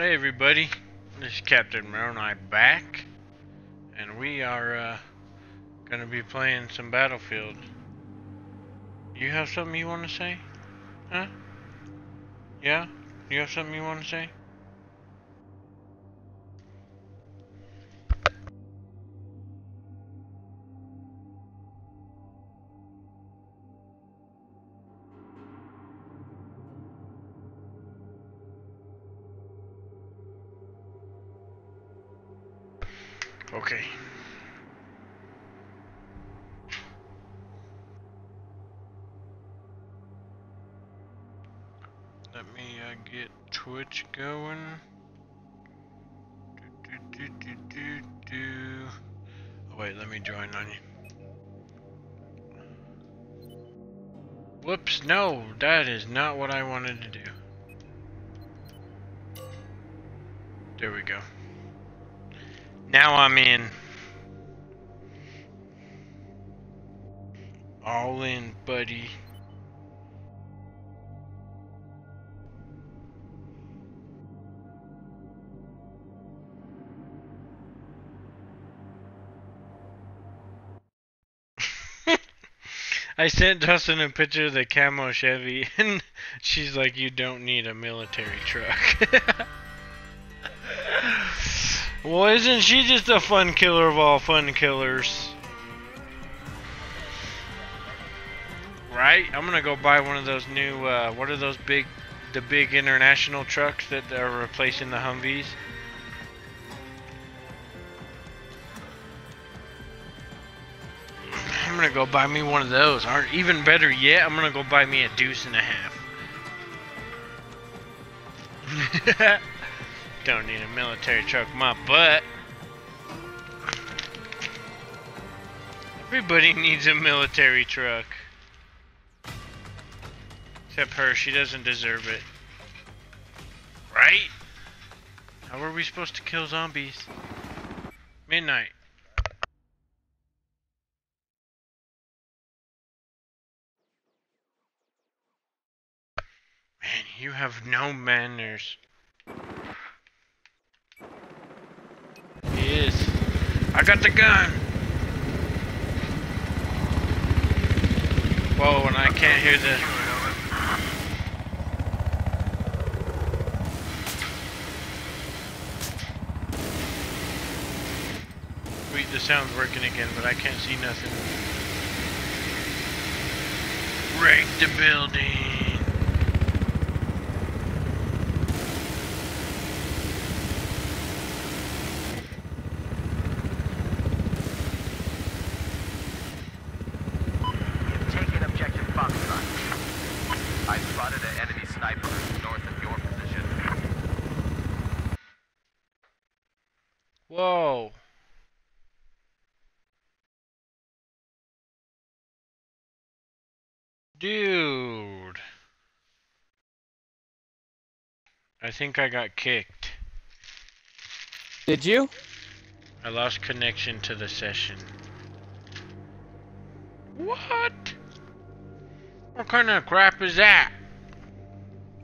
Hey everybody, this is Captain Moroni back, and we are uh, gonna be playing some Battlefield. You have something you want to say? Huh? Yeah? You have something you want to say? No, that is not what I wanted to do. There we go. Now I'm in. Sent Dustin a picture of the camo Chevy, and she's like, "You don't need a military truck." well, isn't she just a fun killer of all fun killers? Right? I'm gonna go buy one of those new. Uh, what are those big, the big international trucks that are replacing the Humvees? Gonna go buy me one of those. Or even better yet, I'm gonna go buy me a deuce and a half. Don't need a military truck, my butt. Everybody needs a military truck. Except her, she doesn't deserve it. Right? How are we supposed to kill zombies? Midnight. Man, you have no manners. He is. I got the gun! Whoa, and I can't hear the... Wait, the sound's working again, but I can't see nothing. Break the building! Taking objective Foxtrot. I spotted an enemy sniper north of your position. Whoa. Dude. I think I got kicked. Did you? I lost connection to the session. What? What kind of crap is that?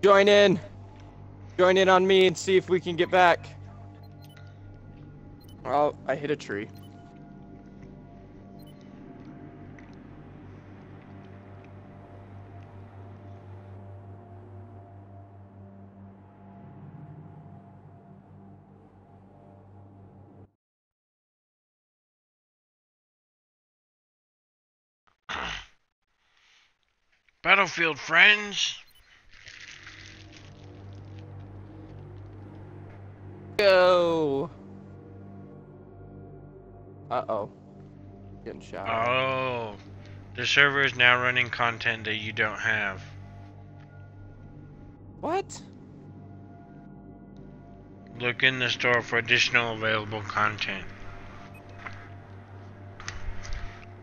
Join in. Join in on me and see if we can get back. Oh, I hit a tree. Battlefield friends? Go. Uh oh. Getting shot. Oh. The server is now running content that you don't have. What? Look in the store for additional available content.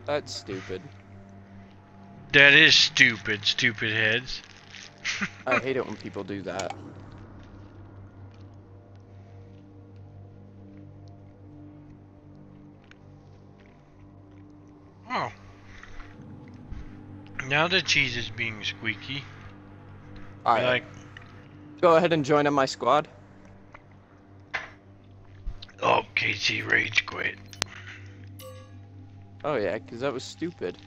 That's stupid. That is stupid, stupid heads. I hate it when people do that. Oh. Now the cheese is being squeaky. Alright, Like, go ahead and join on my squad. Oh, KT Rage quit. Oh yeah, because that was stupid.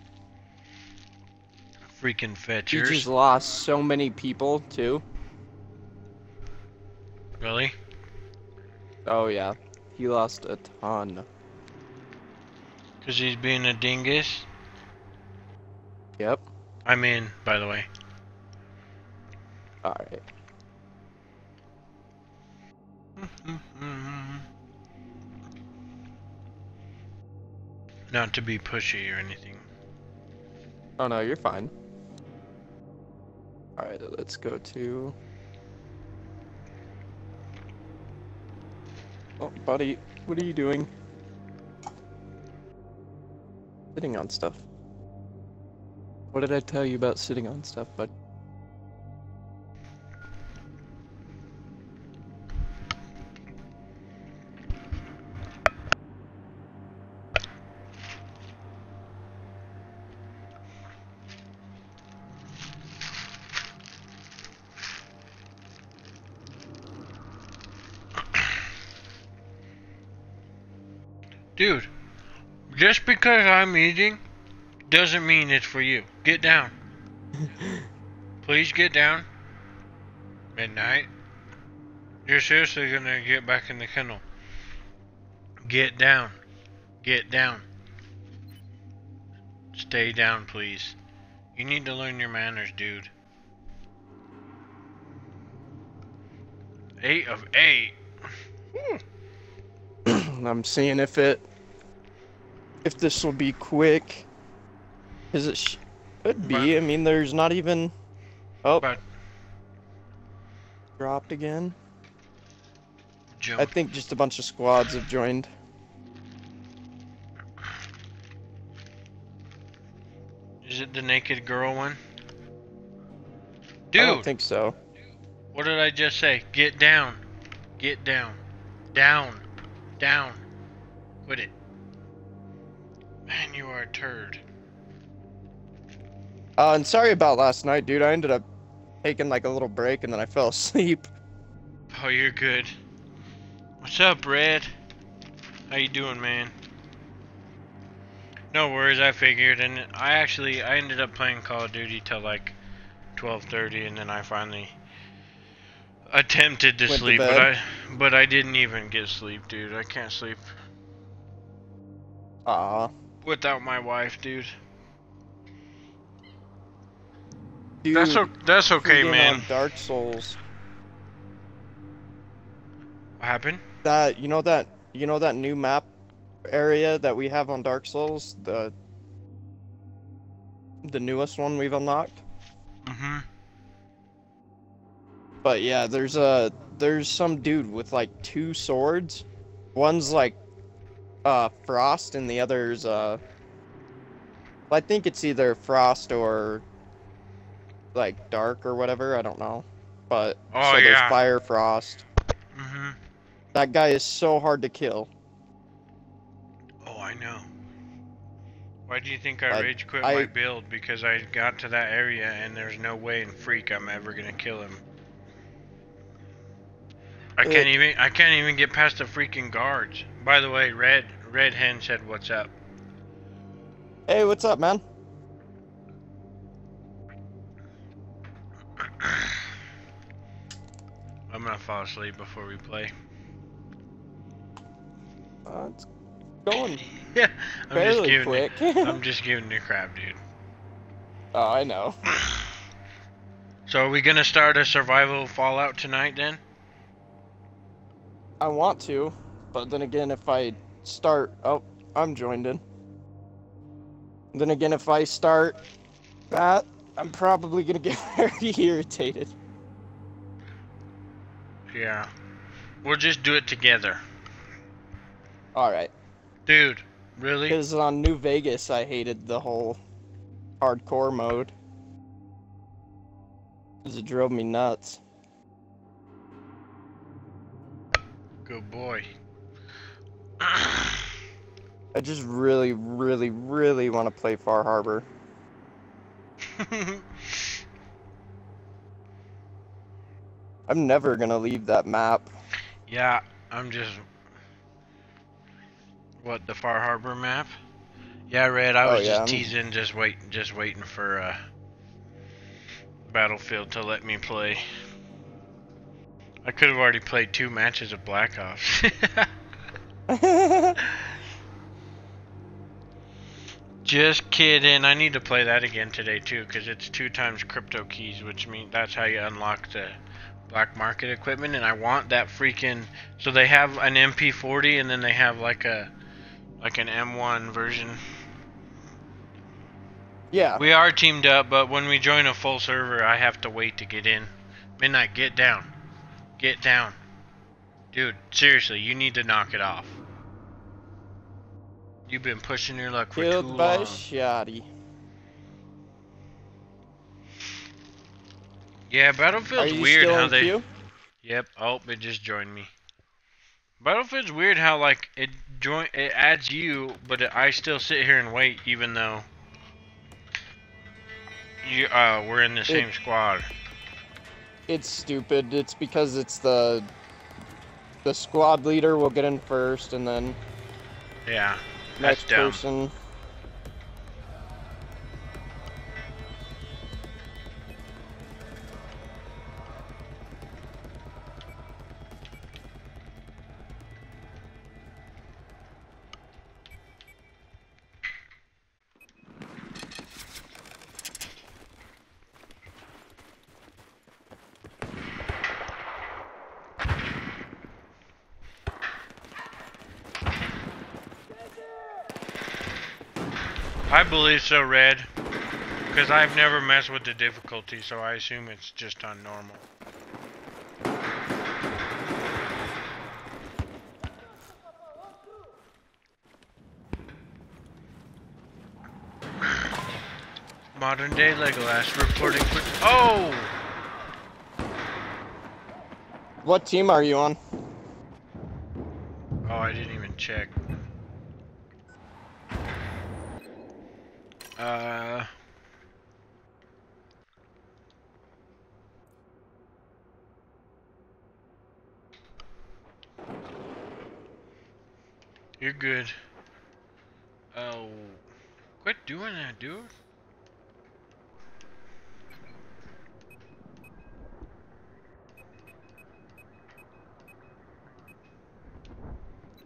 Freaking He fetchers. just lost so many people too. Really? Oh yeah, he lost a ton. Because he's being a dingus? Yep. I'm in, by the way. All right. Not to be pushy or anything. Oh no, you're fine. All right, uh, let's go to. Oh, buddy, what are you doing? Sitting on stuff. What did I tell you about sitting on stuff, bud? Because I'm eating doesn't mean it's for you. Get down. Please get down. Midnight. You're seriously gonna get back in the kennel. Get down. Get down. Stay down, please. You need to learn your manners, dude. Eight of eight. I'm seeing if it, if this will be quick. Cause it sh- could be. I mean, there's not even. Oh, But dropped again. I think just a bunch of squads have joined. Is it the naked girl one? I Dude, don't think so. what did I just say? Get down. Get down. Down. Down. Quit it. Man, you are a turd. Uh, and sorry about last night, dude. I ended up taking like a little break and then I fell asleep. Oh, you're good. What's up, Red? How you doing, man? No worries, I figured, and I actually I ended up playing Call of Duty till like 12:30, and then I finally attempted to Went to sleep, but. I but I didn't even get sleep, dude. I can't sleep Aw. Without my wife, dude. Dude, That's o- that's okay, man. Dark Souls. What happened? That you know that you know that new map area that we have on Dark Souls, the the newest one we've unlocked. Mm-hmm. But yeah, there's a there's some dude with like two swords. One's like uh frost and the other's uh I think it's either frost or like dark or whatever, I don't know. But Oh, so yeah. there's fire frost. Mm-hmm. That guy is so hard to kill. Oh, I know. Why do you think I, I- rage quit I- my build? Because I got to that area and there's no way in freak I'm ever gonna kill him. I can't even I can't even get past the freaking guards. By the way, Red Red Hen said what's up. Hey, what's up, man? I'm gonna fall asleep before we play. Uh, it's going Yeah, I'm fairly giving quick. you, I'm just giving you crap, dude. oh, I know. So are we gonna start a survival Fallout tonight then? I want to, but then again, if I start, oh, I'm joined in. Then again, if I start that, I'm probably gonna get very irritated. Yeah. We'll just do it together. All right, Dude, really? because on New Vegas, I hated the whole hardcore mode. Because it drove me nuts. Good boy. I just really, really, really want to play Far Harbor. I'm never gonna leave that map. yeah, I'm just What the Far Harbor map? Yeah, Red. I Oh, was yeah. just teasing, just wait, just waiting for uh, Battlefield to let me play. I could have already played two matches of Black Ops. just kidding. I need to play that again today too, because it's two times crypto keys, which means that's how you unlock the black market equipment. And I want that freaking. So they have an MP40, and then they have like a like an M1 version. yeah. We are teamed up, but when we join a full server, I have to wait to get in. Midnight, get down. Get down. Dude, seriously, you need to knock it off. You've been pushing your luck for too Killed by a long. shoddy. Yeah, Battlefield's weird how they. queue? Yep. Oh, it just joined me. Battlefield's weird how like it join it adds you, but it, I still sit here and wait even though you uh we're in the same squad. It's stupid. It's because it's the the squad leader will get in first, and then Yeah. Next dumb. person. Believe so, Red. Because I've never messed with the difficulty, so I assume it's just on normal. Modern day Legolas reporting for. Oh! What team are you on? Oh, I didn't even check. Uh. You're good. Oh. Quit doing that, dude.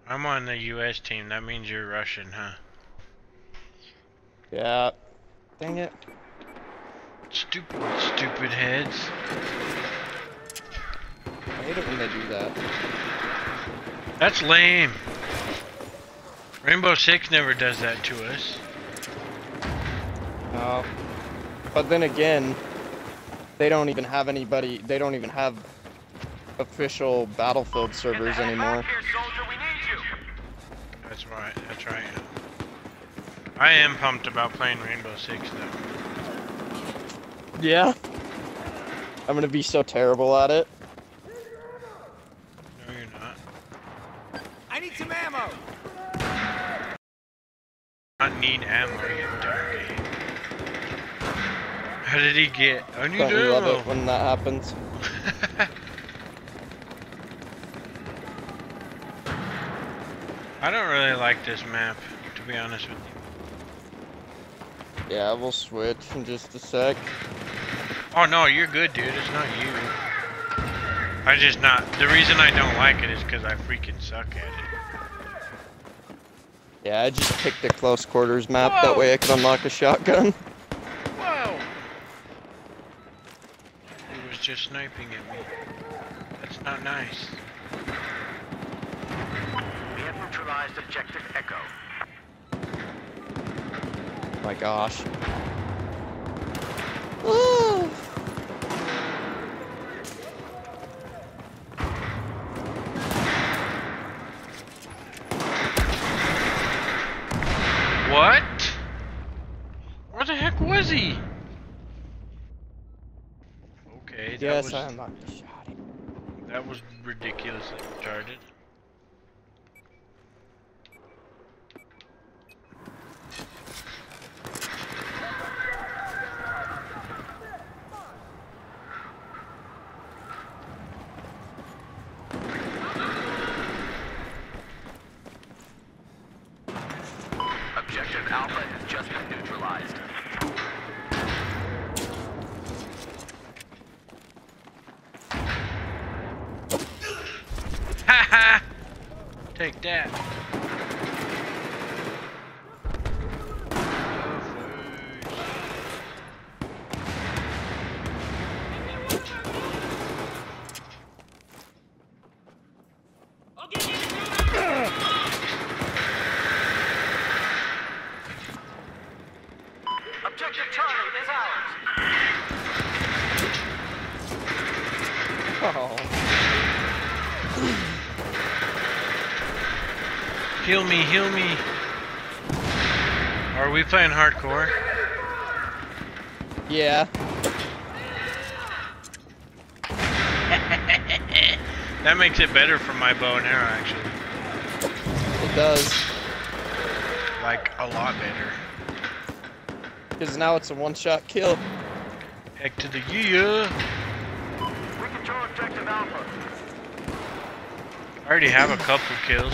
I'm on the US team. That means you're Russian, huh? Yeah. Dang it. Stupid, stupid heads. I hate it when they do that. That's lame. Rainbow Six never does that to us. No. But then again, they don't even have anybody. They don't even have official Battlefield servers Get the heck anymore. back here, soldier. We need you. That's right. That's right. I am pumped about playing Rainbow Six though. Yeah. I'm gonna be so terrible at it. No, you're not. I need some ammo. Not need ammo, you dirty. How did he get? I need Don't you love it when that happens? I don't really like this map, to be honest with you. Yeah, we'll switch in just a sec. Oh no, you're good, dude. It's not you. I just not. The reason I don't like it is because I freaking suck at it. Yeah, I just picked a close quarters map. That way I can unlock a shotgun. Whoa! He was just sniping at me. That's not nice. We have neutralized objective Echo. My gosh. What? Where the heck was he? Okay, Yes, was I unlocked a shotty. that was ridiculously retarded. ha! Take that. Objective Charlie is ours. Oh. Heal me. Are we playing hardcore? Yeah. That makes it better for my bow and arrow, actually. It does. Like, a lot better. Because now it's a one-shot kill. Heck to the yeah. We control Objective Alpha. I already have a couple kills.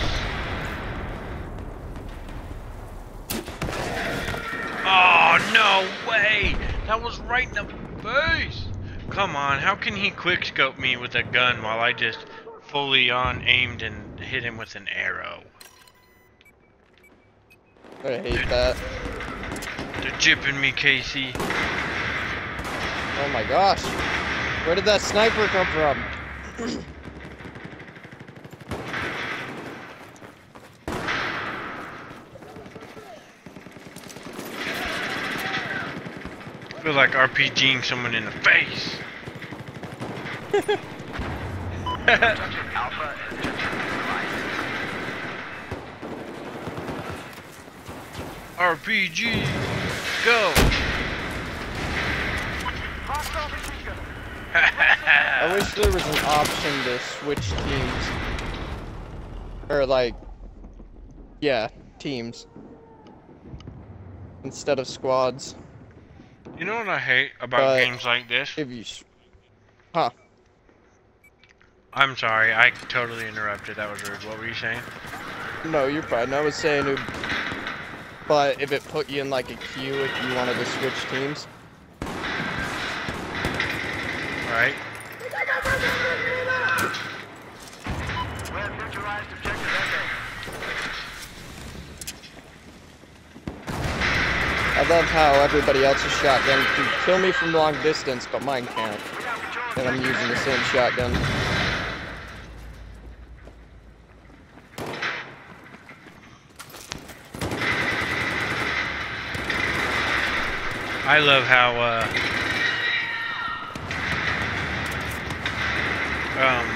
Oh, no way! That was right in the face! Come on, how can he quickscope me with a gun while I just fully on aimed and hit him with an arrow? I hate that. They're jipping me, Casey. Oh my gosh. Where did that sniper come from? I feel like RPGing someone in the face. Objective Alpha is just RPG, go! Hostile machine gunner. I wish there was an option to switch teams. Or like, yeah, teams. Instead of squads. you know what I hate about But- games like this? If you, huh? I'm sorry, I totally interrupted. That was rude. What were you saying? No, you're fine. I was saying, it, but if it put you in like a queue if you wanted to switch teams. Right? We have neutralized Objective Echo. I love how everybody else's shotgun can kill me from long distance, but mine can't. We now control And I'm using the same shotgun. I love how, uh, um,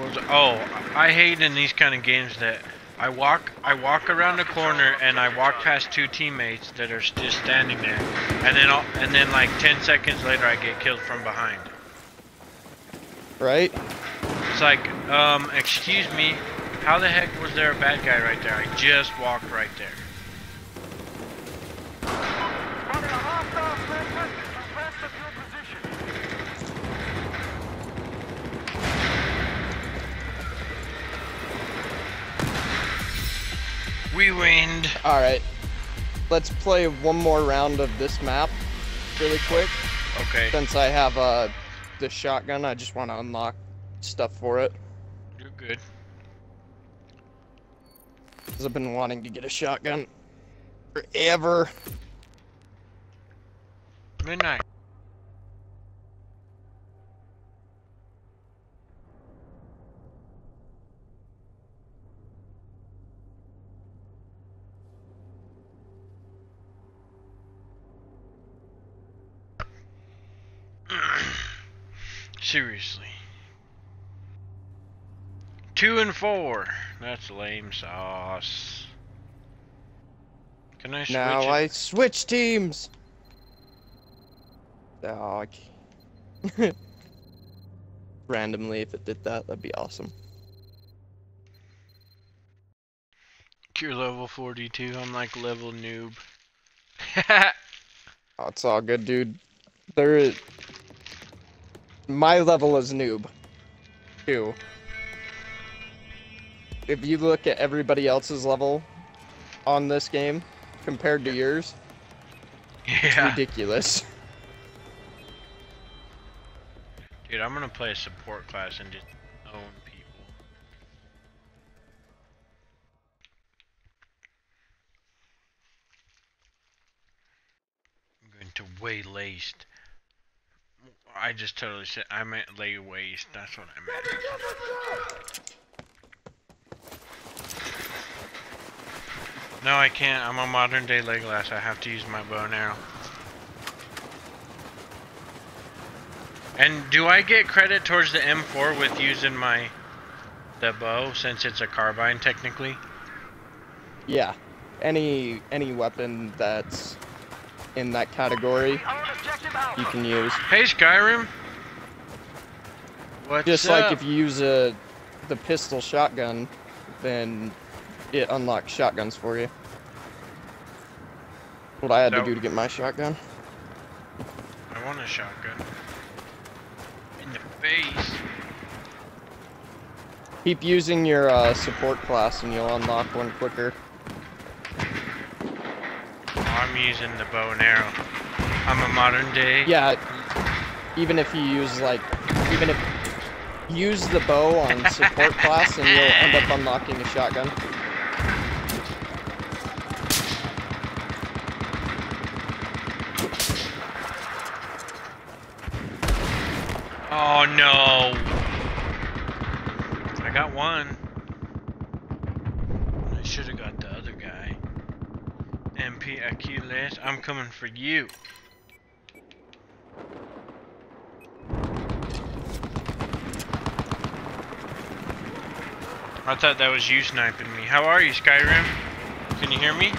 was, oh, I hate in these kind of games that I walk, I walk around the corner and I walk past two teammates that are just standing there, and then, I'll, and then like 10 seconds later I get killed from behind. Right? It's like, um, excuse me, how the heck was there a bad guy right there? I just walked right there. Spotted a hostile sniper west of your position. We wind. Alright. Let's play one more round of this map really quick. Okay, Since I have uh, the shotgun, I just want to unlock stuff for it. you're good. Because I've been wanting to get a shotgun forever. Midnight. Seriously. Two and four. That's lame sauce. Can I switch now it? I switch teams. Oh, Randomly, if it did that, that'd be awesome. You're level 42. I'm like level noob. Oh, it's all good, dude. There is... My level is noob. Too. If you look at everybody else's level on this game compared to yours, yeah. ridiculous. Dude, I'm gonna play a support class and just own people. I'm going to waylaced. I just totally said I meant lay waste. That's what I meant. No, I can't. I'm a modern day Legolas. I have to use my bow and arrow. And do I get credit towards the M4 with using my the bow since it's a carbine technically? Yeah. Any any weapon that's in that category you can use. Hey Skyrim. What's Just up? like if you use a the pistol shotgun, then it unlocks shotguns for you. What I had No. to do to get my shotgun. I want a shotgun. In the face. Keep using your uh, support class and you'll unlock one quicker. I'm using the bow and arrow. I'm a modern day. Yeah, even if you use like, even if use the bow on support class and you'll end up unlocking a shotgun. Oh no! I got one. I should have got the other guy. MP Achilles, I'm coming for you. I thought that was you sniping me. How are you, Skyrim? Can you hear me?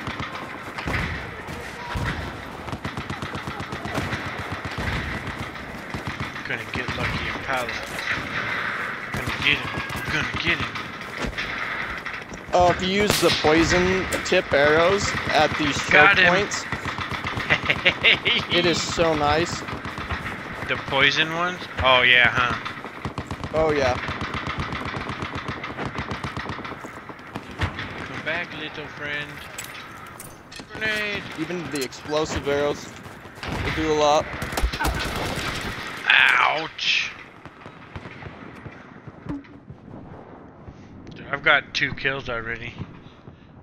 Gonna get lucky and palace. Gonna get him. Gonna get him. Oh, if you use the poison tip arrows at these choke points, it is so nice. the poison ones? Oh yeah, huh? Oh yeah. Come back, little friend. Grenade. Even the explosive arrows will do a lot. Ouch. Dude, I've got two kills already.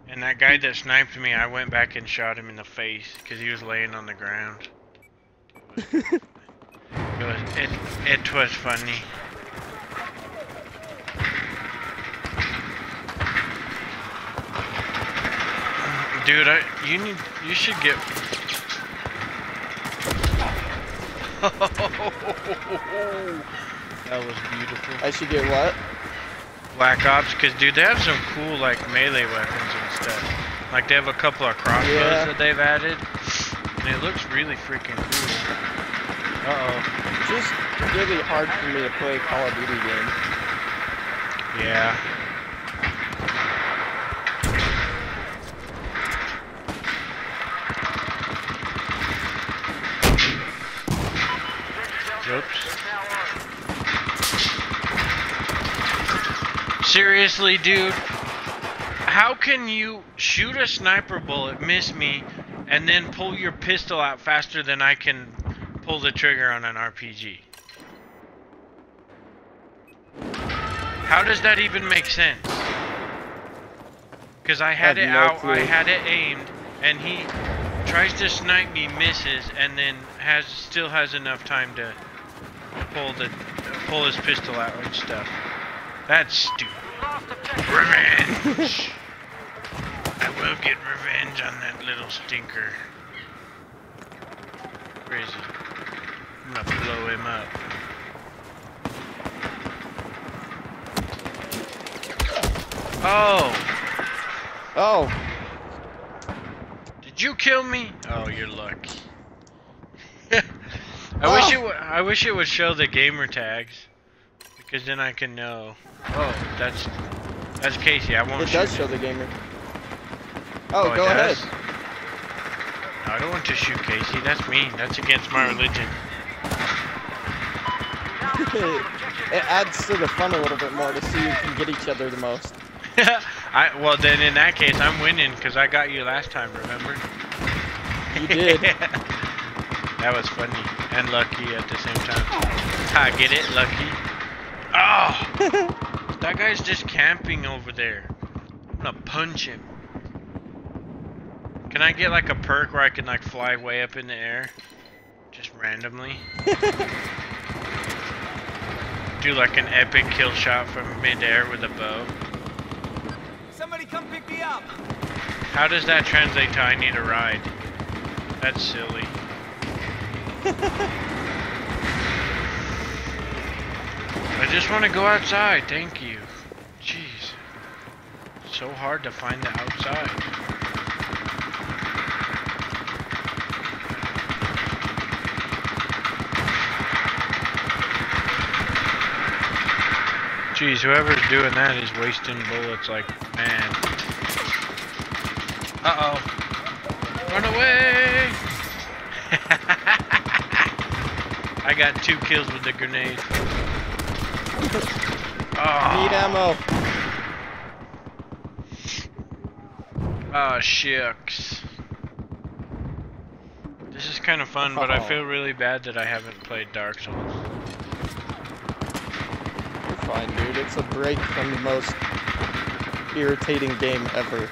And that guy that sniped me, I went back and shot him in the face because he was laying on the ground. It was, it, it was funny. Dude, I, you need, you should get. that was beautiful. I should get what? Black Ops, cause dude, they have some cool like melee weapons and stuff. Like they have a couple of crossbows Yeah. that they've added, and it looks really freaking cool. Uh oh. Just really hard for me to play Call of Duty game. Yeah. Oops. Seriously, dude? How can you shoot a sniper bullet, miss me, and then pull your pistol out faster than I can pull the trigger on an RPG? How does that even make sense? Because I had have it no out, I had it aimed, and he tries to snipe me, misses, and then has still has enough time to pull the pull his pistol out and stuff. That's stupid. Revenge. I will get revenge on that little stinker. Where is he? I'm gonna blow him up. Oh, Oh, did you kill me? Oh, you're lucky. I wish oh. it. W- I wish it would show the gamer tags, because then I can know. Oh, that's that's Casey. I won't. it does show him. the gamer. Oh, oh it go ahead. No, I don't want to shoot Casey. That's mean. That's against my religion. it adds to the fun a little bit more to see who can get each other the most. I well then in that case I'm winning because I got you last time. Remember? You did. That was funny and lucky at the same time. I get it? Lucky. Oh! that guy's just camping over there. I'm gonna punch him. Can I get like a perk where I can like fly way up in the air? Just randomly? Do like an epic kill shot from midair with a bow. Somebody come pick me up. How does that translate to I need a ride? That's silly. I just want to go outside, thank you. Jeez. So hard to find the outside. Jeez, whoever's doing that is wasting bullets like, man. Uh-oh. Run away! I got two kills with the grenade. Oh, Need ah. ammo. oh shucks. This is kind of fun, but I Oh. feel really bad that I haven't played Dark Souls. You're fine, dude. It's a break from the most irritating game ever.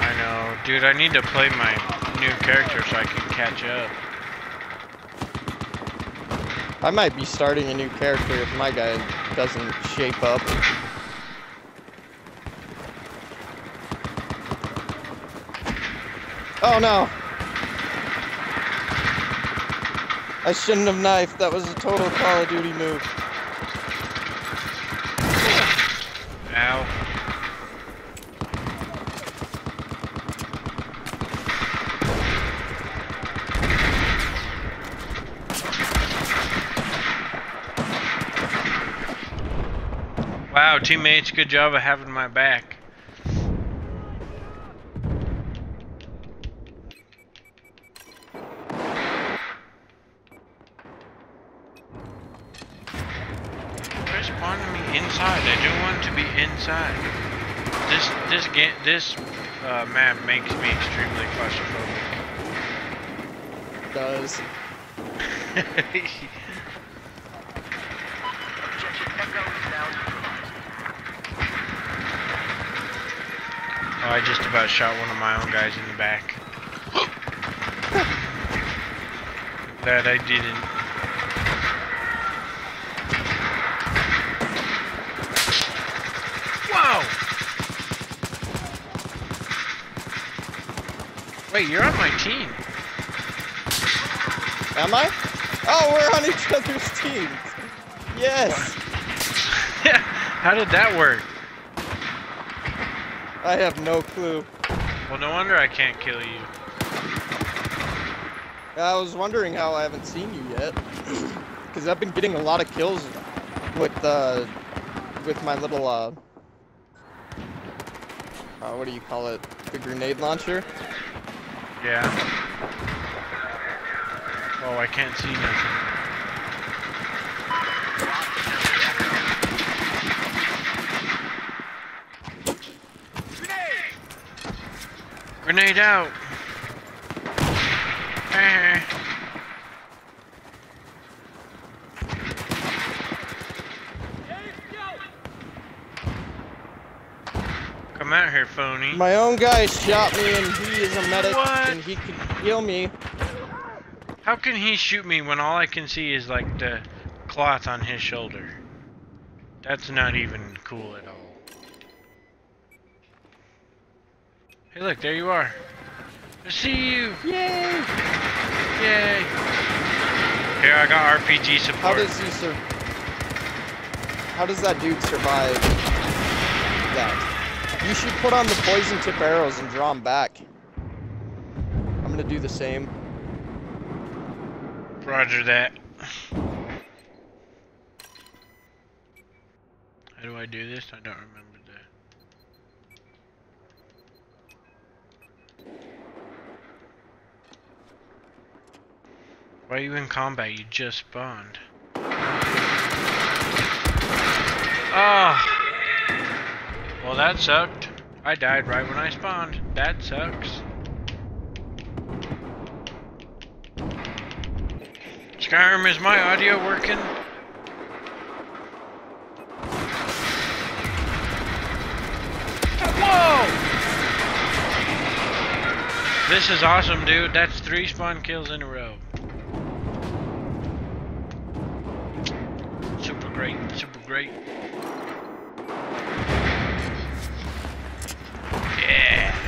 I know. Dude, I need to play my new character so I can catch up. I might be starting a new character if my guy doesn't shape up. Oh no! I shouldn't have knifed. That was a total Call of Duty move. Ow. Wow, teammates, good job of having my back. They're me inside. I don't want to be inside. This this game this uh, map makes me extremely claustrophobic. Does. Objection Echo is now Oh, I just about shot one of my own guys in the back. that I didn't. Whoa! Wait, you're on my team. Am I? Oh, we're on each other's teams. Yes. How did that work? I have no clue. Well, no wonder I can't kill you. I was wondering how I haven't seen you yet. Because I've been getting a lot of kills with uh, with my little uh, uh, what do you call it? The grenade launcher. Yeah. Oh, I can't see nothing. Grenade out! Eh. Come out here, phony. My own guy shot me, and he is a medic, What? and he can heal me. How can he shoot me when all I can see is like the cloth on his shoulder? That's not even cool at all. Hey look, there you are. I see you! Yay! Yay! Here, I got RPG support. How does he sur- How does that dude survive that? You should put on the poison tip arrows and draw them back. I'm gonna do the same. Roger that. How do I do this? I don't remember that. Why are you in combat? You just spawned. Oh! Well, that sucked. I died right when I spawned. That sucks. Skyrim, is my audio working? Whoa! This is awesome, dude. That's three spawn kills in a row. Great, super great. Yeah.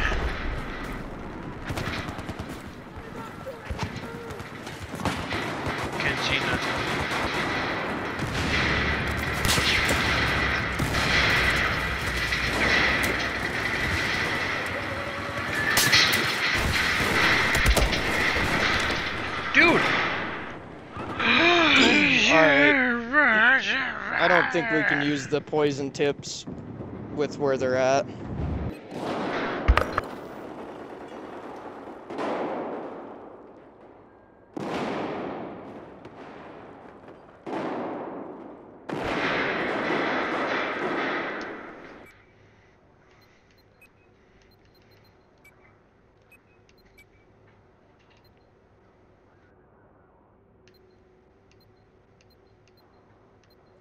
Think we can use the poison tips with where they're at.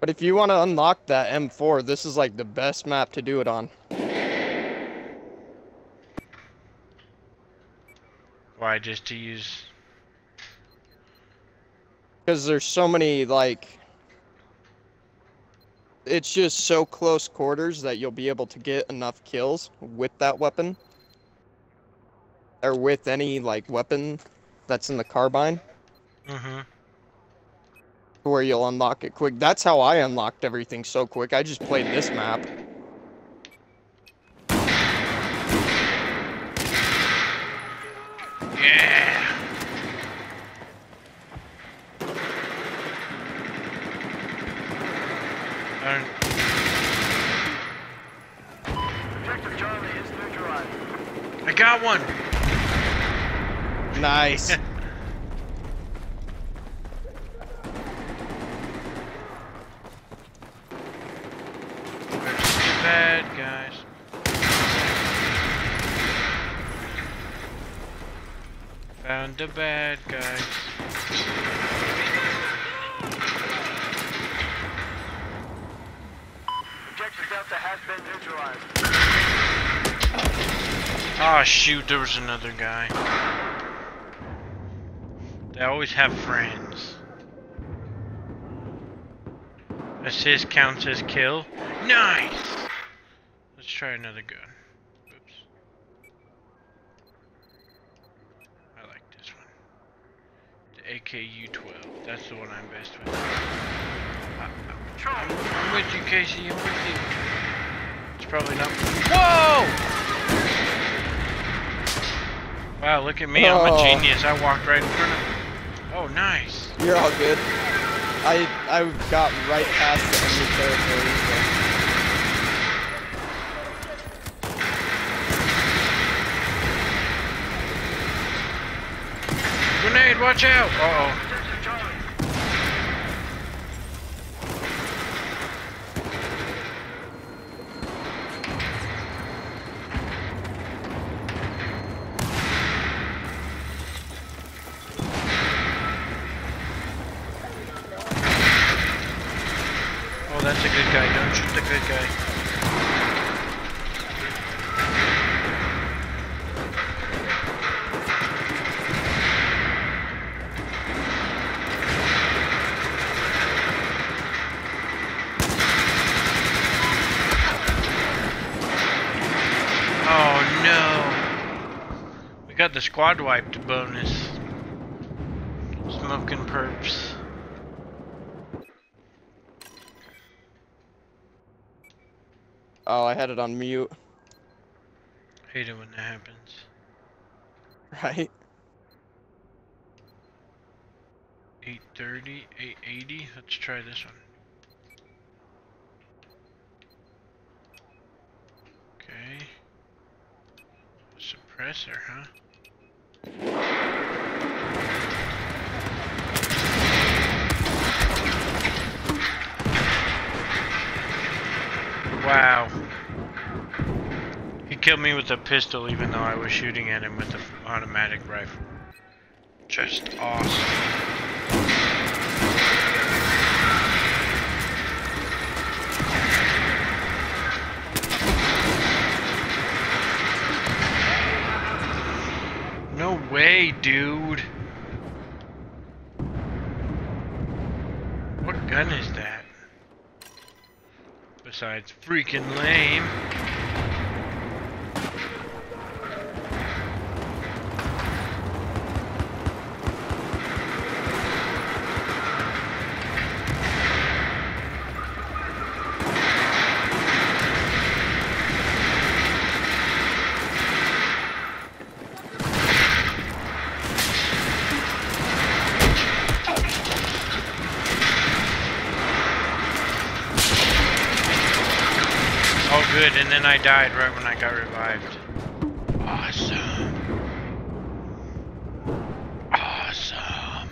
But if you want to unlock that M4, this is like the best map to do it on. Why, just to use... Because there's so many, like... It's just so close quarters that you'll be able to get enough kills with that weapon. Or with any, like, weapon that's in the carbine. Mm-hmm. Where you'll unlock it quick. That's how I unlocked everything so quick. I just played this map. Yeah! I don't- Objective Charlie is neutralized. I got one! Nice. Where's the bad guys? Found the bad guys. Objective Delta has been neutralized. Oh shoot, there was another guy. They always have friends. Assist counts as kill. Nice! Let's try another gun. Oops. I like this one. The AKU-12. That's the one I'm best with. I- I'm, I'm with you, Casey. I'm with you. It's probably not. Whoa! Wow, look at me. I'm a Oh. genius. I walked right in front of. Oh, nice. You're all good. I I got right past the enemy territory. So. Grenade, watch out! Uh oh. Objective Charlie. Oh, that's a good guy. Don't shoot the good guy. Oh no! We got the squad wiped bonus. Smoking perps. Oh, I had it on mute. Hate it when that happens. Right. 830, 880. Let's try this one. Okay. Suppressor, huh? Wow. He killed me with a pistol even though I was shooting at him with an automatic rifle. Just awesome. No way, dude. What gun is that? Besides freaking lame. Then I died right when I got revived. Awesome. Awesome.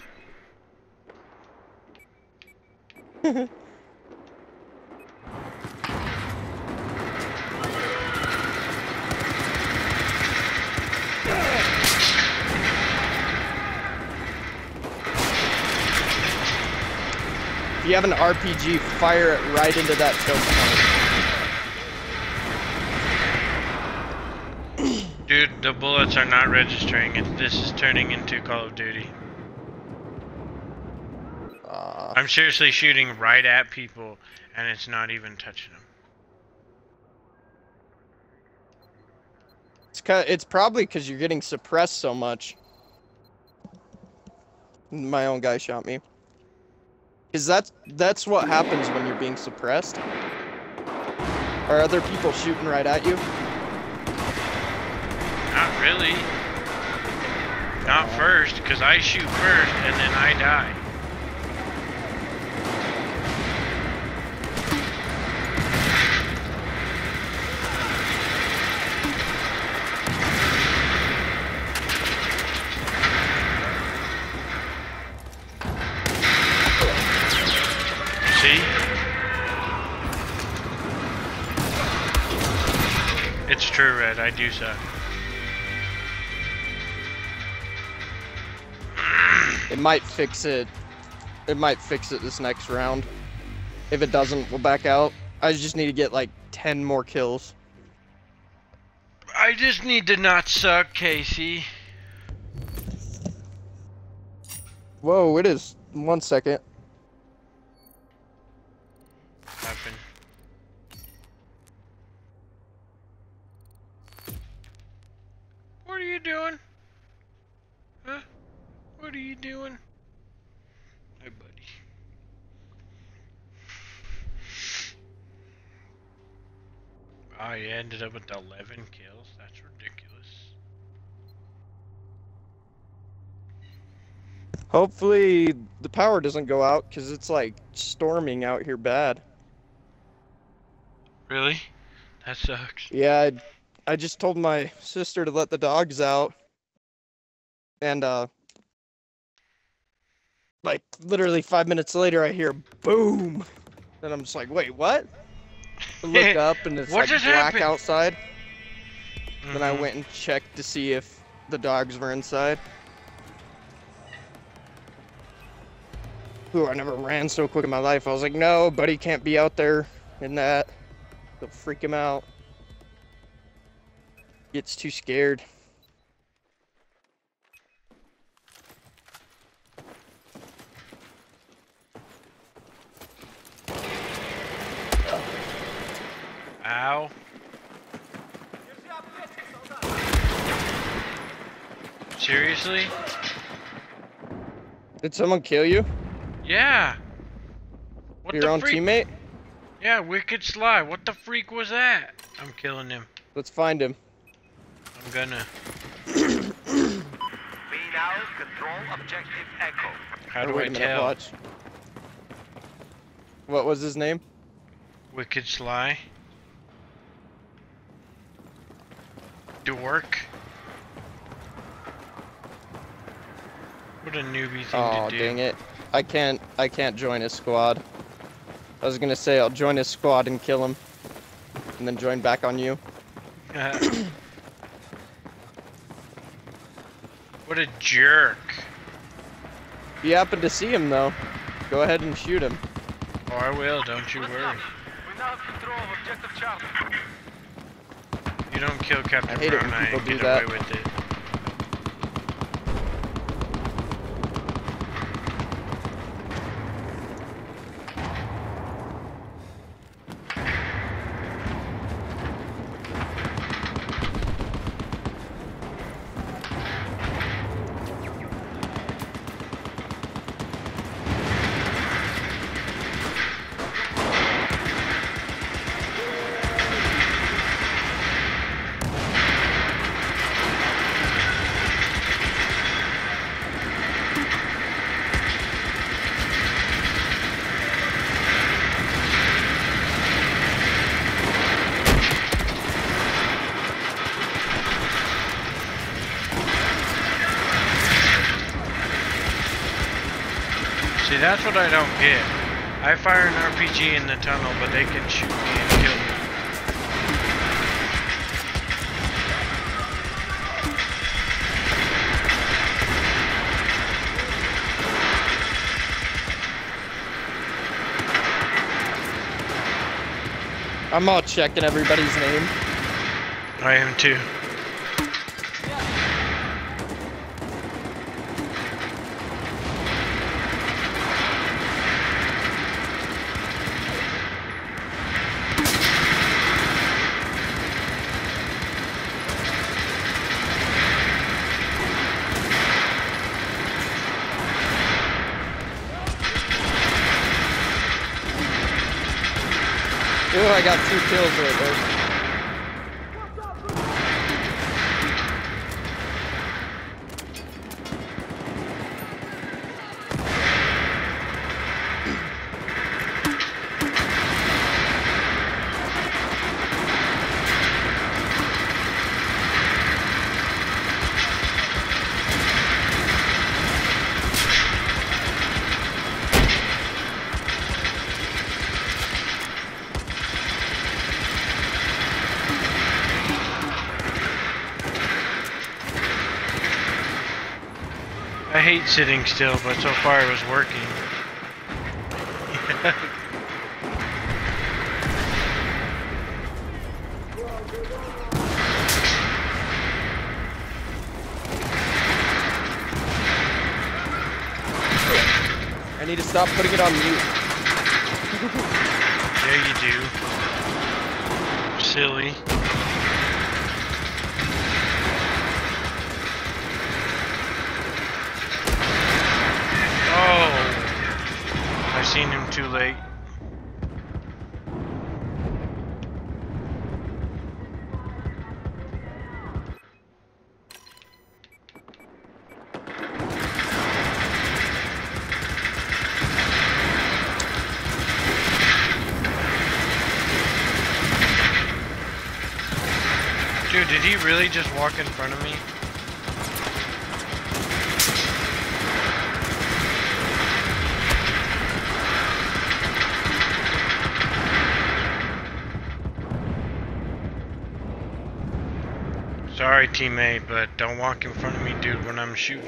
If you have an RPG, fire it right into that choke point. The bullets are not registering. It, this is turning into Call of Duty. Uh, I'm seriously shooting right at people, and it's not even touching them. it's, it's probably because you're getting suppressed so much. My own guy shot me. Because that's, that's what happens when you're being suppressed. Are other people shooting right at you? Really. Not first, because I shoot first, and then I die. It's true, Red. I do suck. It might fix it. It might fix it this next round. If it doesn't, we'll back out. I just need to get like 10 more kills. I just need to not suck, Casey. Whoa, it is. One second. Happen. What are you doing? What are you doing? Hi, buddy. I ended up with 11 kills. That's ridiculous. Hopefully the power doesn't go out because it's like storming out here bad. Really? That sucks. Yeah, I, I just told my sister to let the dogs out. And, uh, like literally five minutes later, I hear boom. And I'm just like, wait, what? I look up and it's What like black happened? outside. Then I Mhm. went and checked to see if the dogs were inside. Ooh, I never ran so quick in my life. I was like, no, buddy can't be out there in that. They'll freak him out. Gets too scared. Ow. Seriously? Did someone kill you? Yeah. What Your the own freak? teammate? Yeah, Wicked Sly. What the freak was that? I'm killing him. Let's find him. I'm gonna. We now control objective Echo. How Oh, do wait I a minute, tell? watch. What was his name? Wicked Sly. Dork. What a newbie thing Oh, to do. Oh, dang it. I can't I can't join his squad. I was gonna say I'll join his squad and kill him. And then join back on you. Uh-huh. what a jerk. If you happen to see him though, go ahead and shoot him. Oh, I will, don't you worry. We now have control of objective Charlie. You don't kill Captain I hate it Brown when people do get that. away with it. That's what I don't get. I fire an RPG in the tunnel, but they can shoot me and kill me. I'm all checking everybody's name. I am too. I hate sitting still, but so far it was working. I need to stop putting it on mute. yeah, you do. Silly. Oh! I seen him too Dude, did he really just walk in front of me? Sorry, teammate, but don't walk in front of me, dude, when I'm shooting.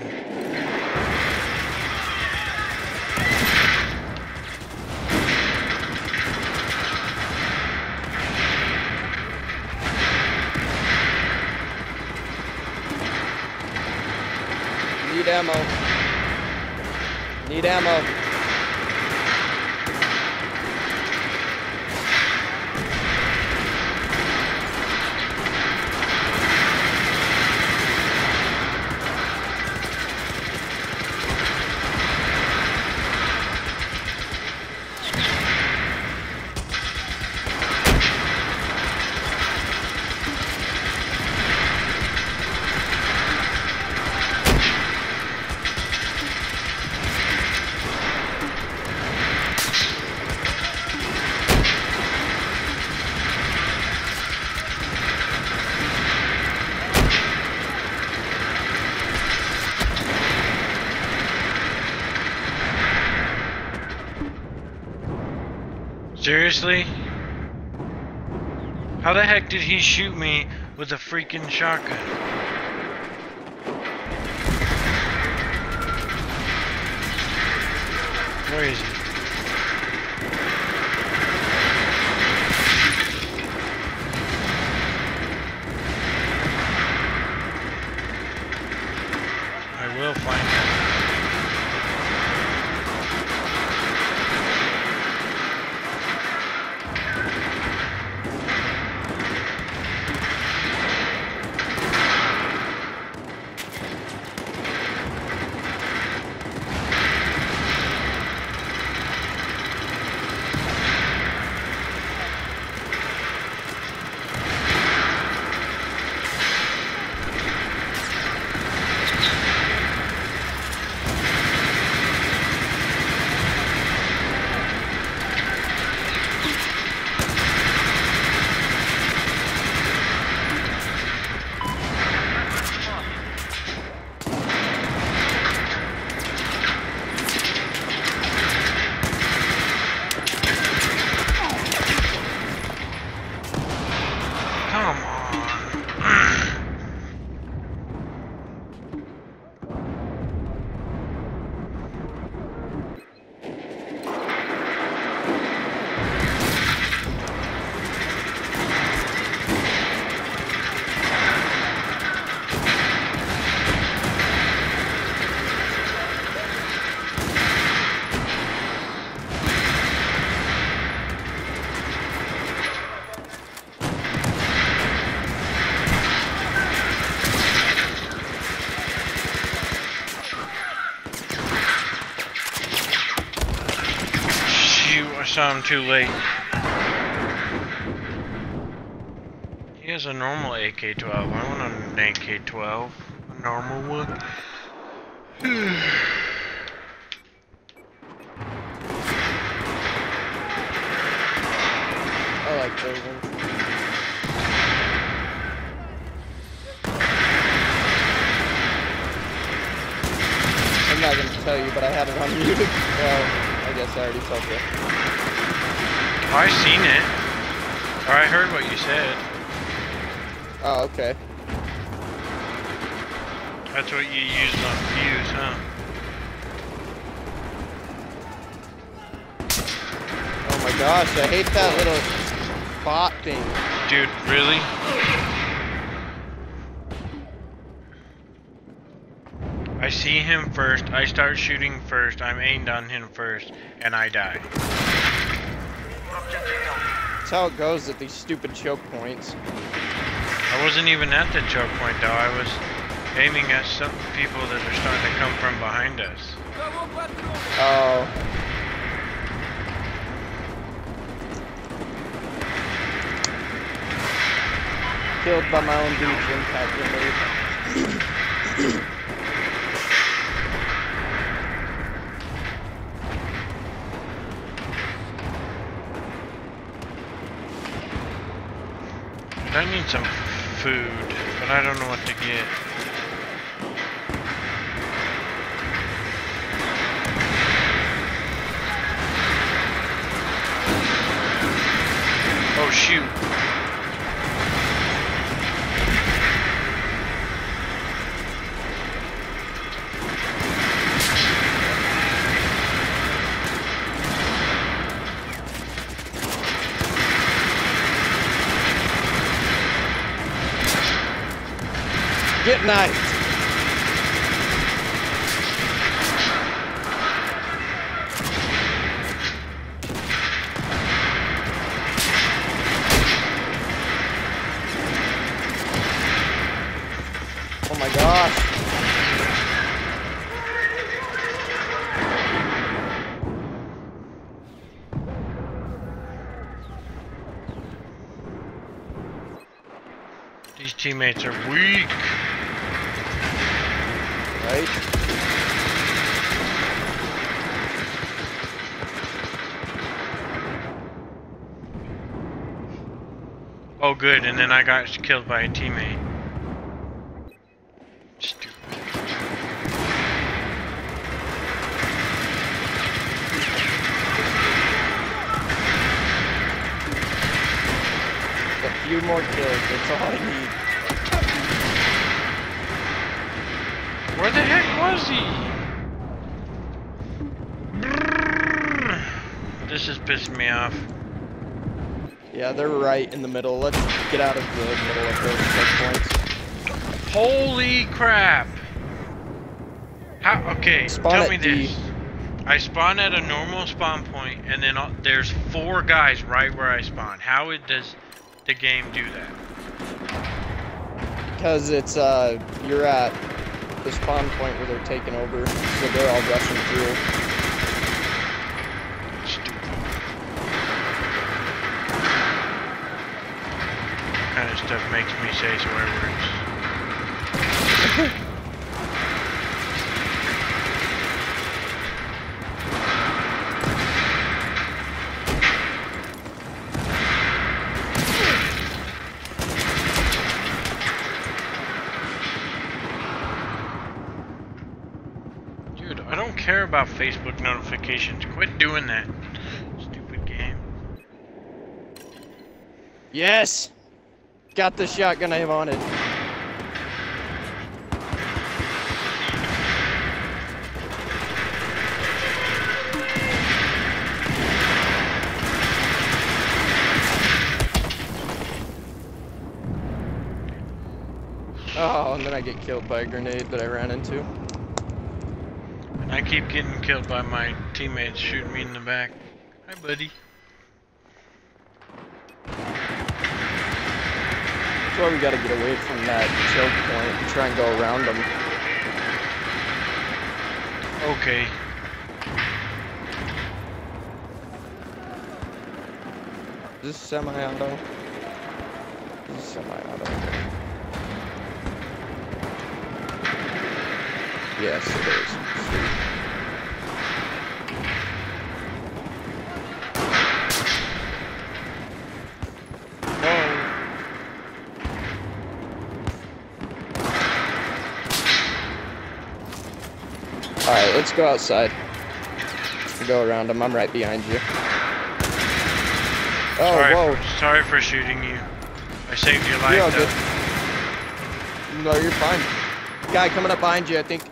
Need ammo. Need ammo. Seriously? How the heck did he shoot me with a freaking shotgun? Where is he? Him too late. He has a normal AK-12. I want an AK-12. A normal one. I like those ones. I'm not gonna tell you, but I had it on mute. well, I guess I already told you. I seen it. Or I heard what you said. Oh, okay. That's what you used on views, huh? Oh my gosh, I hate that little bot thing. Dude, really? I see him first, I start shooting first, I'm aimed on him first, and I die. That's how it goes at these stupid choke points. I wasn't even at the choke point though, I was aiming at some people that are starting to come from behind us. Oh. Killed by my own dude's impact grenade. I need some food, but I don't know what to get. Oh shoot. Get knifed. Oh my gosh. These teammates are weak. Right? Oh good, and then I got killed by a teammate. Stupid. A few more kills, that's all I need. Where the heck was he? This is pissing me off. Yeah, they're right in the middle. Let's get out of the middle of those checkpoints. Holy crap! How? Okay, Spawn tell me D. this. I spawn at a normal spawn point, and then uh, there's four guys right where I spawn. How it does the game do that? Because it's, uh, you're at the spawn point where they're taking over, so they're all rushing through. Kind of stuff makes me say swear words. Dude, I don't care about Facebook notifications. Quit doing that. Stupid game. Yes! Got the shotgun I wanted. Oh, and then I get killed by a grenade that I ran into. I keep getting killed by my teammates shooting me in the back. Hi, buddy. That's why we gotta get away from that choke point and try and go around them. Okay. Is this semi-auto? This is semi-auto. Yes, it is. Alright, let's go outside. Go around him. I'm right behind you. Oh, sorry, whoa. For, sorry for shooting you. I saved your life You're though. good. No, you're fine. Guy coming up behind you, I think.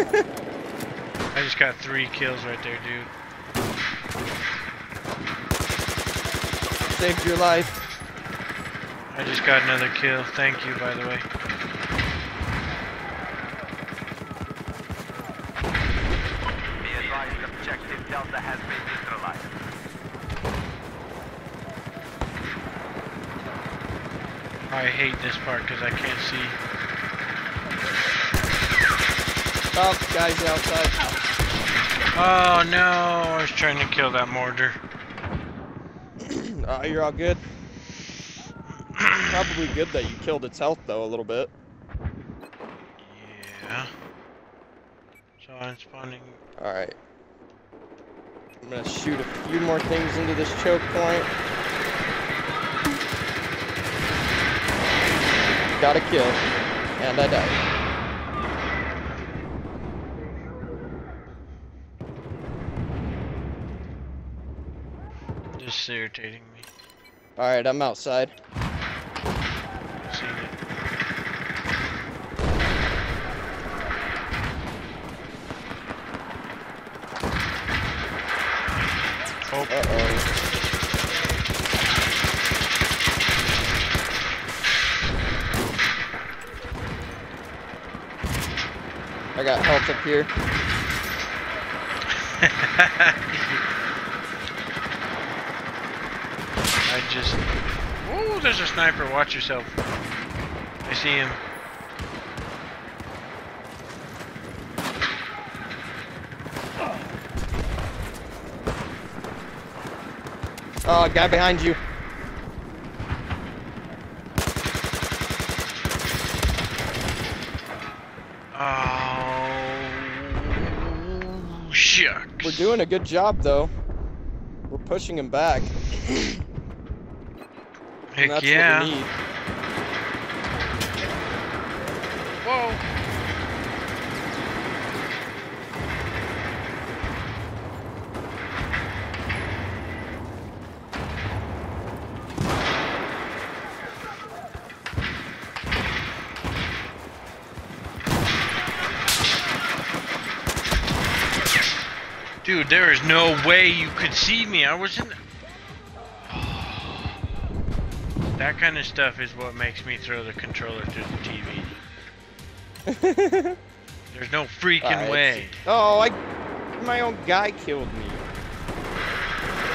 I just got three kills right there, dude. Saved your life. I just got another kill. Thank you, by the way. Be advised, objective Delta has been neutralized. I hate this part because I can't see. Oh, guys outside. Oh no! I was trying to kill that mortar. Uh, you're all good. Probably good that you killed its health though a little bit. Yeah. So I'm spawning. All right. I'm gonna shoot a few more things into this choke point. Got a kill, and I died. Irritating me. All right, I'm outside. Oh, Uh oh. I got health up here. I just. Oh, there's a sniper. Watch yourself. I see him. Oh, guy behind you. Oh, shucks. We're doing a good job though. We're pushing him back. Heck that's yeah. what we need. Whoa. Dude, there is no way you could see me. I was in. That kind of stuff is what makes me throw the controller through the TV. There's no freaking Alright. way. Oh, I, my own guy killed me.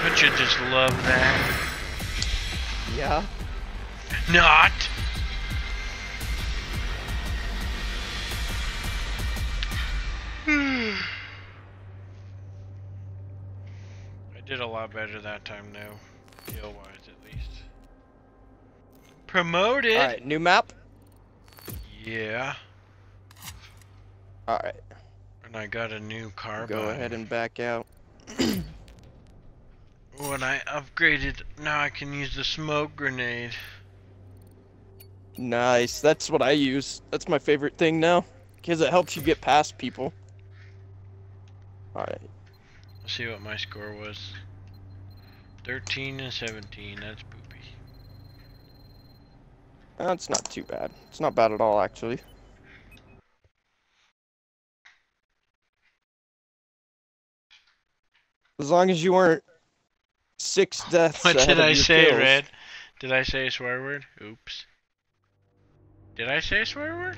Don't you just love that? Yeah. Not. I did a lot better that time, though. Kill wise, at least. Promoted. All right, new map. Yeah. All right, And I got a new carbine. go ahead and back out. When I upgraded, now I can use the smoke grenade. Nice. That's what I use. That's my favorite thing now, because it helps you get past people. All right. Let's see what my score was. 13 and 17. That's. Uh, That's not too bad. It's not bad at all, actually. As long as you weren't six deaths. What did I say, kills. Red? Did I say a swear word? Oops. Did I say a swear word?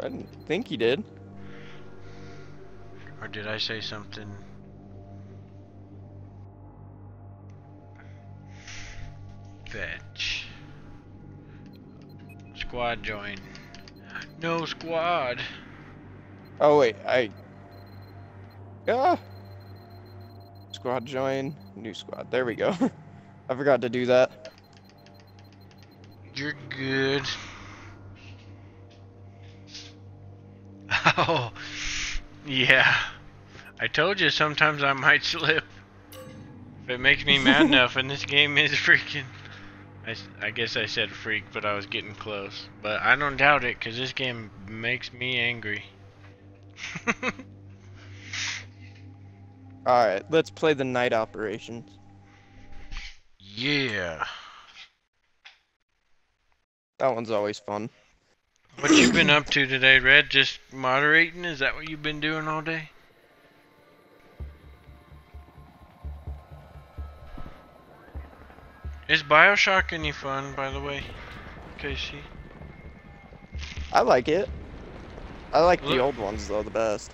I didn't think you did. Or did I say something? Fetch. Squad join. No squad. Oh wait, I. Ah. Squad join, new squad. There we go. I forgot to do that. You're good. Oh, yeah. I told you sometimes I might slip. If it makes me mad enough, and this game is freaking. I, I guess I said freak, but I was getting close. But I don't doubt it, because this game makes me angry. Alright, let's play the night operations. yeah. That one's always fun. What you been up to today, Red? Just moderating? Is that what you've been doing all day? Is Bioshock any fun, by the way? Casey? I like it. I like Look- the old ones though the best.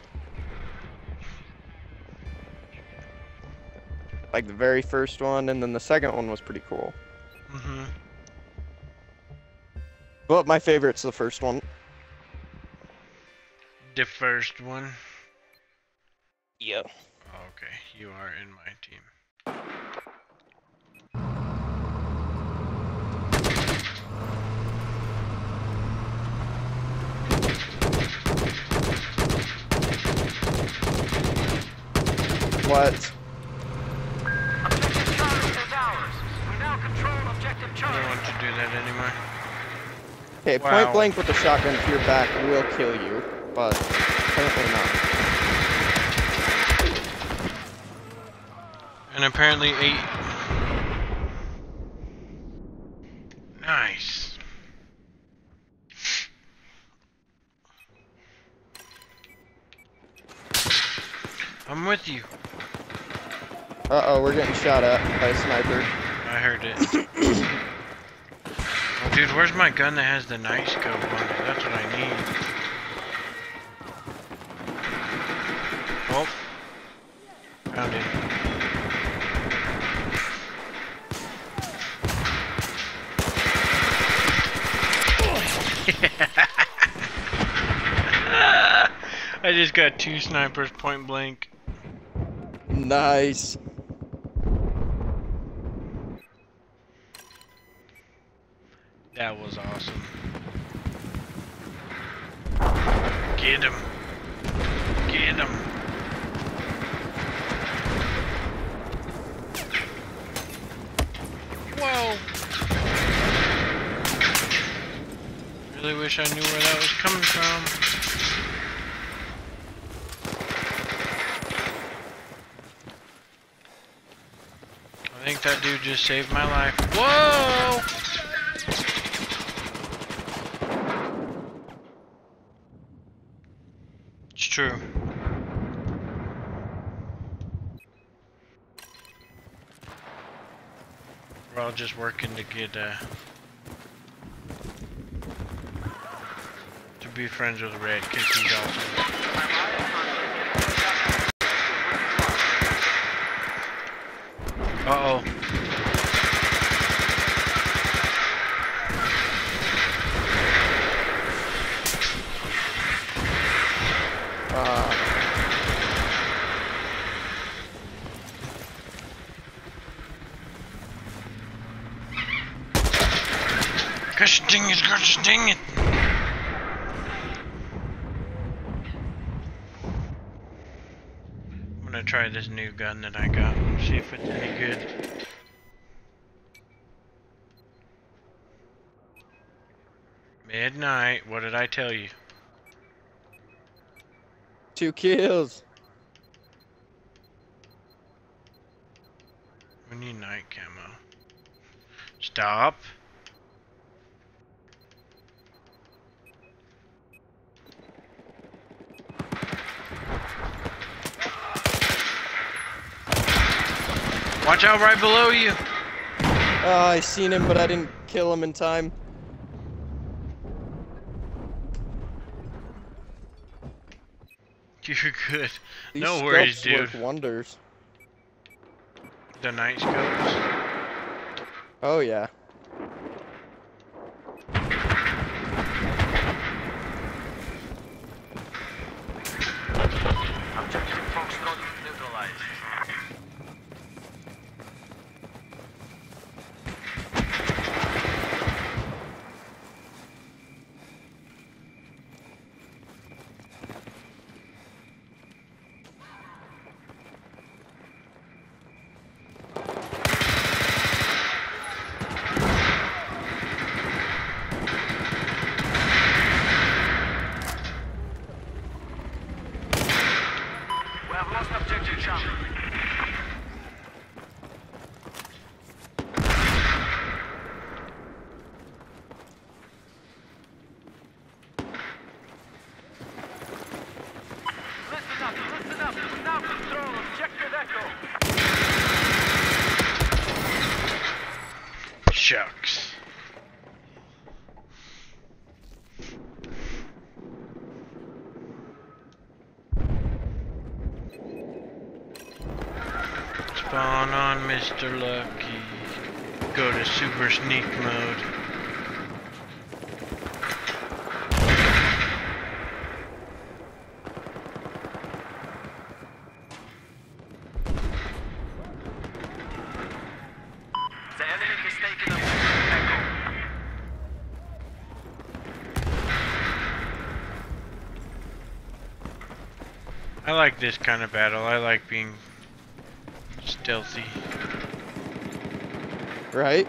Like the very first one, and then the second one was pretty cool. Mm-hmm. But my favorite's the first one. The first one. Yeah. Okay, you are in my team. What? Objective Charlie is ours. We now control Objective I don't want to do that anymore. Okay, Wow. point blank with the shotgun to your back will kill you, but apparently not. And apparently eight. Nice. I'm with you. Uh oh, we're getting shot at by a sniper. I heard it. oh, dude, where's my gun that has the night scope on it? That's what I need. Oh. Found it. I just got two snipers point blank. Nice. That was awesome. Get him. Get him. Whoa. Really wish I knew where that was coming from. I think that dude just saved my life. Whoa! It's true. We're all just working to get, uh, to be friends with Red, because he's awesome. Uh-oh. Uh, Gosh dang it, gosh dang it! I'm gonna try this new gun that I got, see if it's any good. Midnight, what did I tell you? two kills. We need night camo. Stop. Watch out right below you. Uh, I seen him, but I didn't kill him in time. You're good. These no worries, dude. wonders. The night scopes. Oh yeah. Shucks. Spawn on Mr. Lucky. Go to super sneak mode. The enemy has taken objective Echo. I like this kind of battle. I like being stealthy. Right?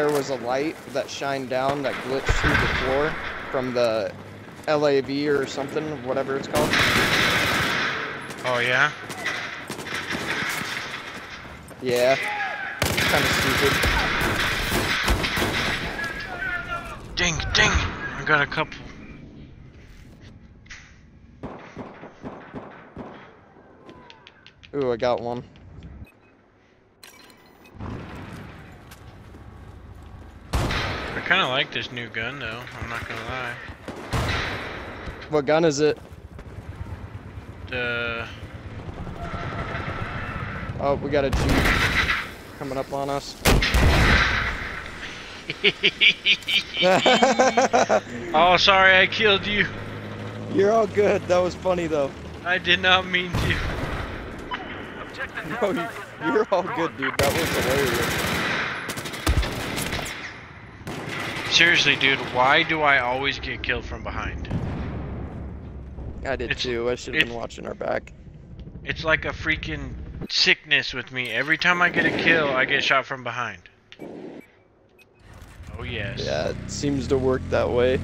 There was a light that shined down that glitched through the floor from the LAV or something, whatever it's called. Oh yeah. Yeah. Kind of stupid. Dang, dang! I got a couple. Ooh, I got one. Kind of like this new gun though. I'm not gonna lie. What gun is it? The Oh, we got a Jeep coming up on us. oh, sorry, I killed you. You're all good. That was funny though. I did not mean to. No, you, you're all good, dude. That was hilarious. Seriously, dude, why do I always get killed from behind? I did It's- too. I should have been watching our back. It's like a freaking sickness with me. Every time I get a kill, I get shot from behind. Oh yes. Yeah, it seems to work that way.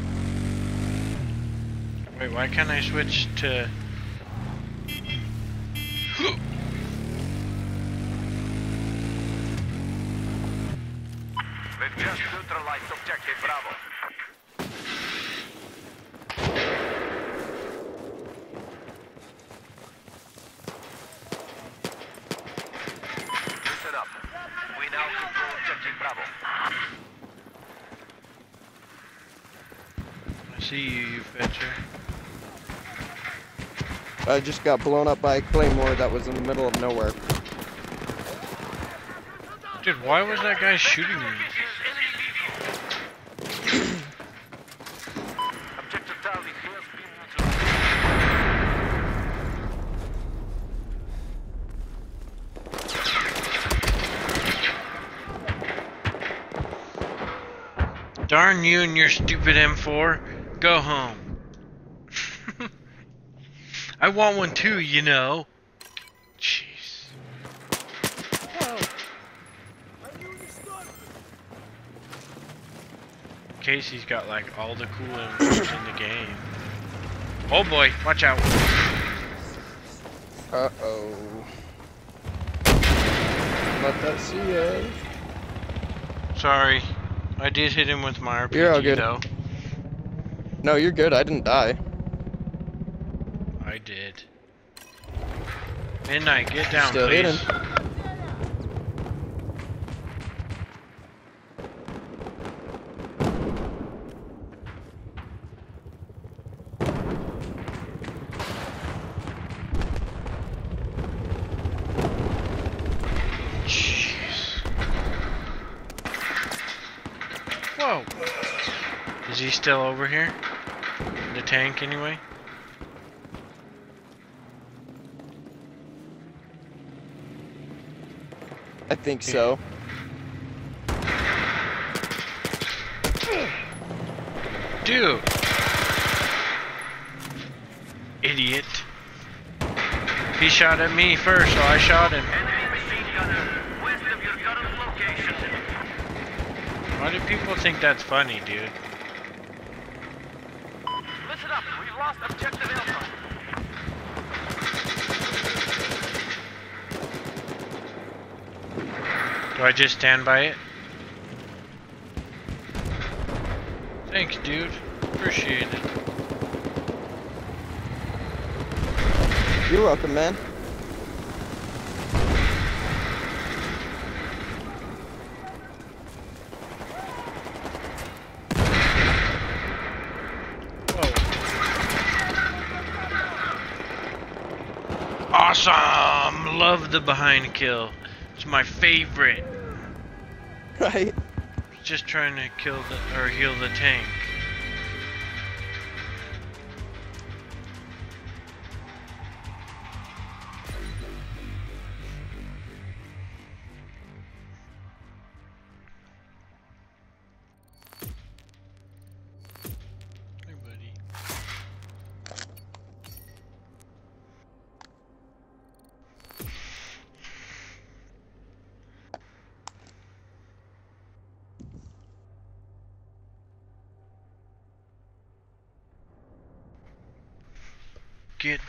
Wait, why can't I switch to? just neutralized objective Bravo. Listen up. We now control objective Bravo. I see you, you fetcher. I just got blown up by a claymore that was in the middle of nowhere. Dude, why was that guy shooting me? Darn you and your stupid M4. Go home. I want one too, you know. Jeez. Casey's got like all the cool M4s in the game. Oh boy, watch out. Uh oh. Let that see ya. Sorry. I did hit him with my RPG You're all good. though. No, you're good. I didn't die. I did. Midnight, get down, Still please. hidden. Jeez. Whoa. Is he still over here? The tank, anyway? I think so. Dude! Idiot. He shot at me first, so I shot him. Enemy machine gunner, west of your current location. Why do people think that's funny, dude? Listen up, we've lost objective Alpha. Do I just stand by it? Thanks, dude. Appreciate it. You're welcome, man. Whoa. Awesome! Love the behind kill. It's my favorite. Right? Just trying to kill the or heal the tank.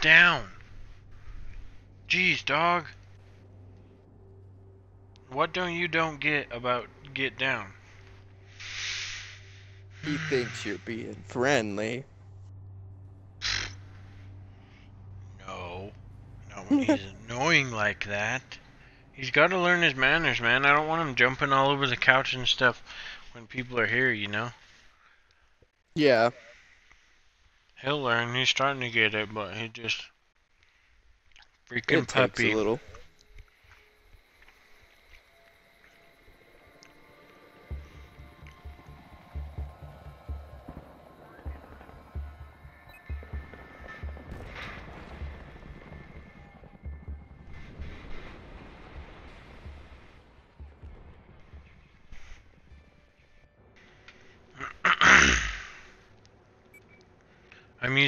Down. Jeez, dog. What don't you don't get about get down? He thinks you're being friendly. No. No, he's annoying like that. He's got to learn his manners, man. I don't want him jumping all over the couch and stuff when people are here, you know? Yeah. He'll learn. He's starting to get it, but he just freaking It puppy. a little.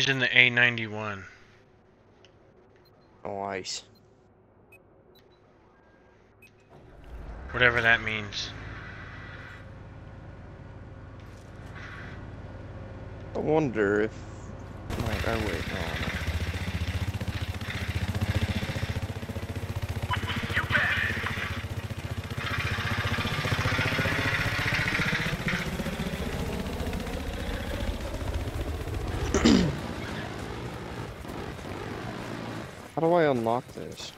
I'm the A91. Nice. Whatever that means. I wonder if. Like, oh wait, no, no. How do I unlock this?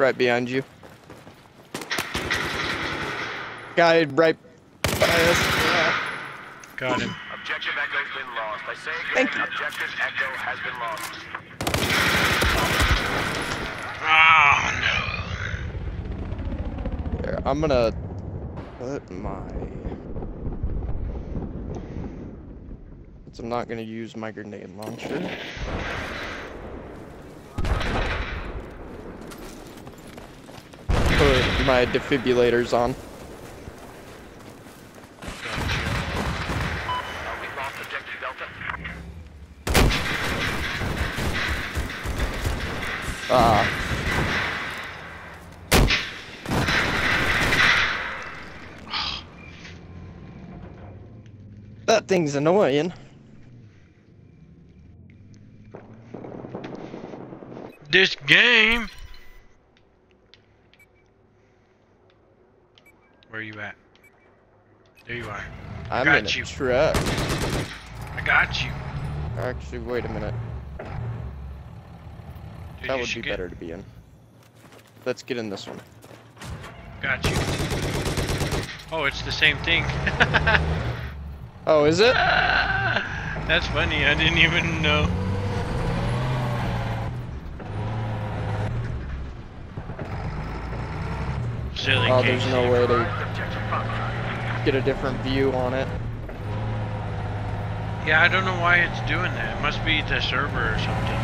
Right behind you. Guy right by us. Yeah. Got him. Objective Echo's been lost. I say again, Thank you. Objective Echo has been lost. Oh no. Here, I'm gonna put my. Since I'm not gonna use my grenade launcher. Put my defibrillators on. Uh. Ah. That thing's annoying. This game. Where you at? There you are. I'm Got in a you. truck. I got you. Actually, wait a minute. Dude, That would be get- better to be in. Let's get in this one. Got you. Oh, it's the same thing. Oh, is it? Ah, that's funny. I didn't even know. Silly Oh, there's no way to. Get a different view on it. Yeah, I don't know why it's doing that. It must be the server or something.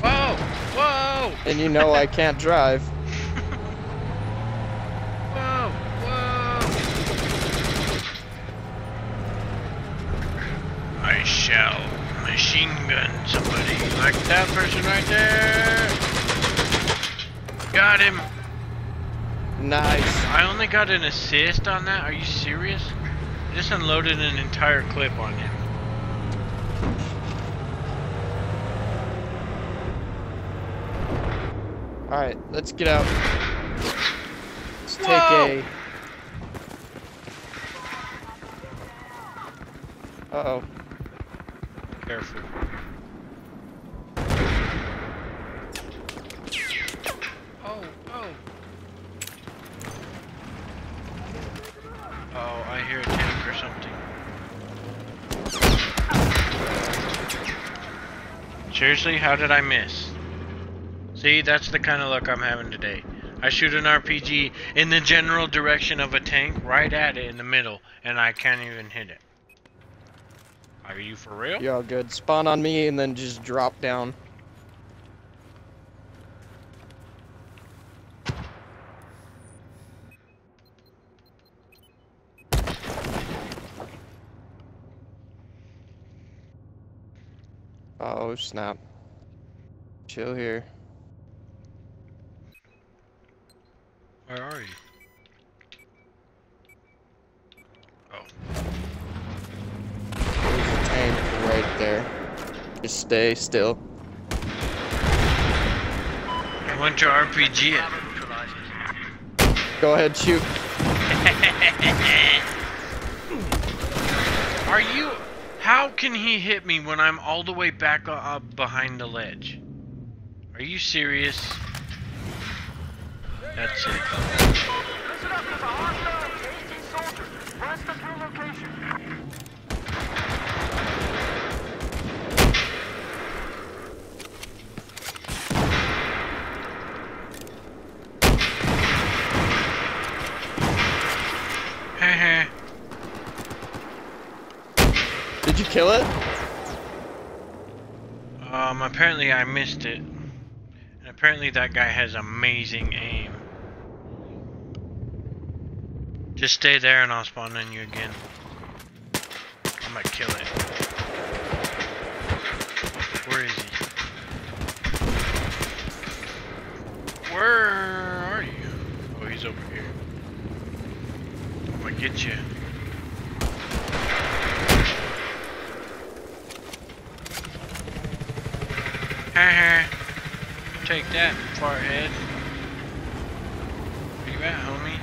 Whoa! Whoa! And you know I can't drive. Whoa! Whoa! I shall machine gun somebody like that person right there. Got him. Nice. I only got an assist on that. Are you serious? I just unloaded an entire clip on him. Alright, let's get out. Let's take Whoa! a. Uh oh. Careful. Oh, oh. Oh, I hear a tank or something. Seriously, how did I miss? See, that's the kind of luck I'm having today. I shoot an RPG in the general direction of a tank, right at it in the middle, and I can't even hit it. Are you for real? All good. Spawn on me and then just drop down. Oh snap. Chill here. Where are you? Oh. There's a tank right there. Just stay still. I want your RPG it. Go ahead, shoot. Are you? How can he hit me when I'm all the way back up behind the ledge? Are you serious? That's it. Listen up, there's a hostile location. Did you kill it? Um, apparently I missed it. And apparently that guy has amazing aim. Just stay there and I'll spawn on you again. I might kill it. Where is he? Where are you? Oh, he's over here. I'm gonna get you. Take that, farthead. Where you at, homie?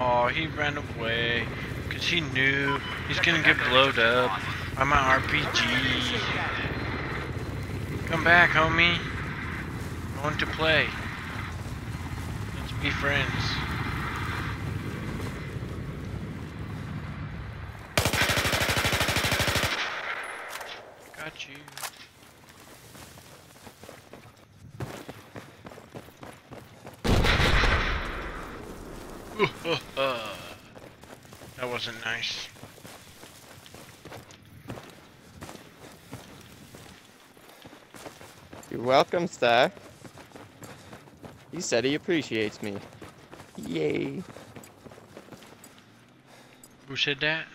Oh, he ran away. Cause he knew he's gonna get blowed up. I'm an RPG. Come back, homie. I want to play. Let's be friends. Got you. that wasn't nice. You're welcome, sir. He said he appreciates me. Yay. Who said that?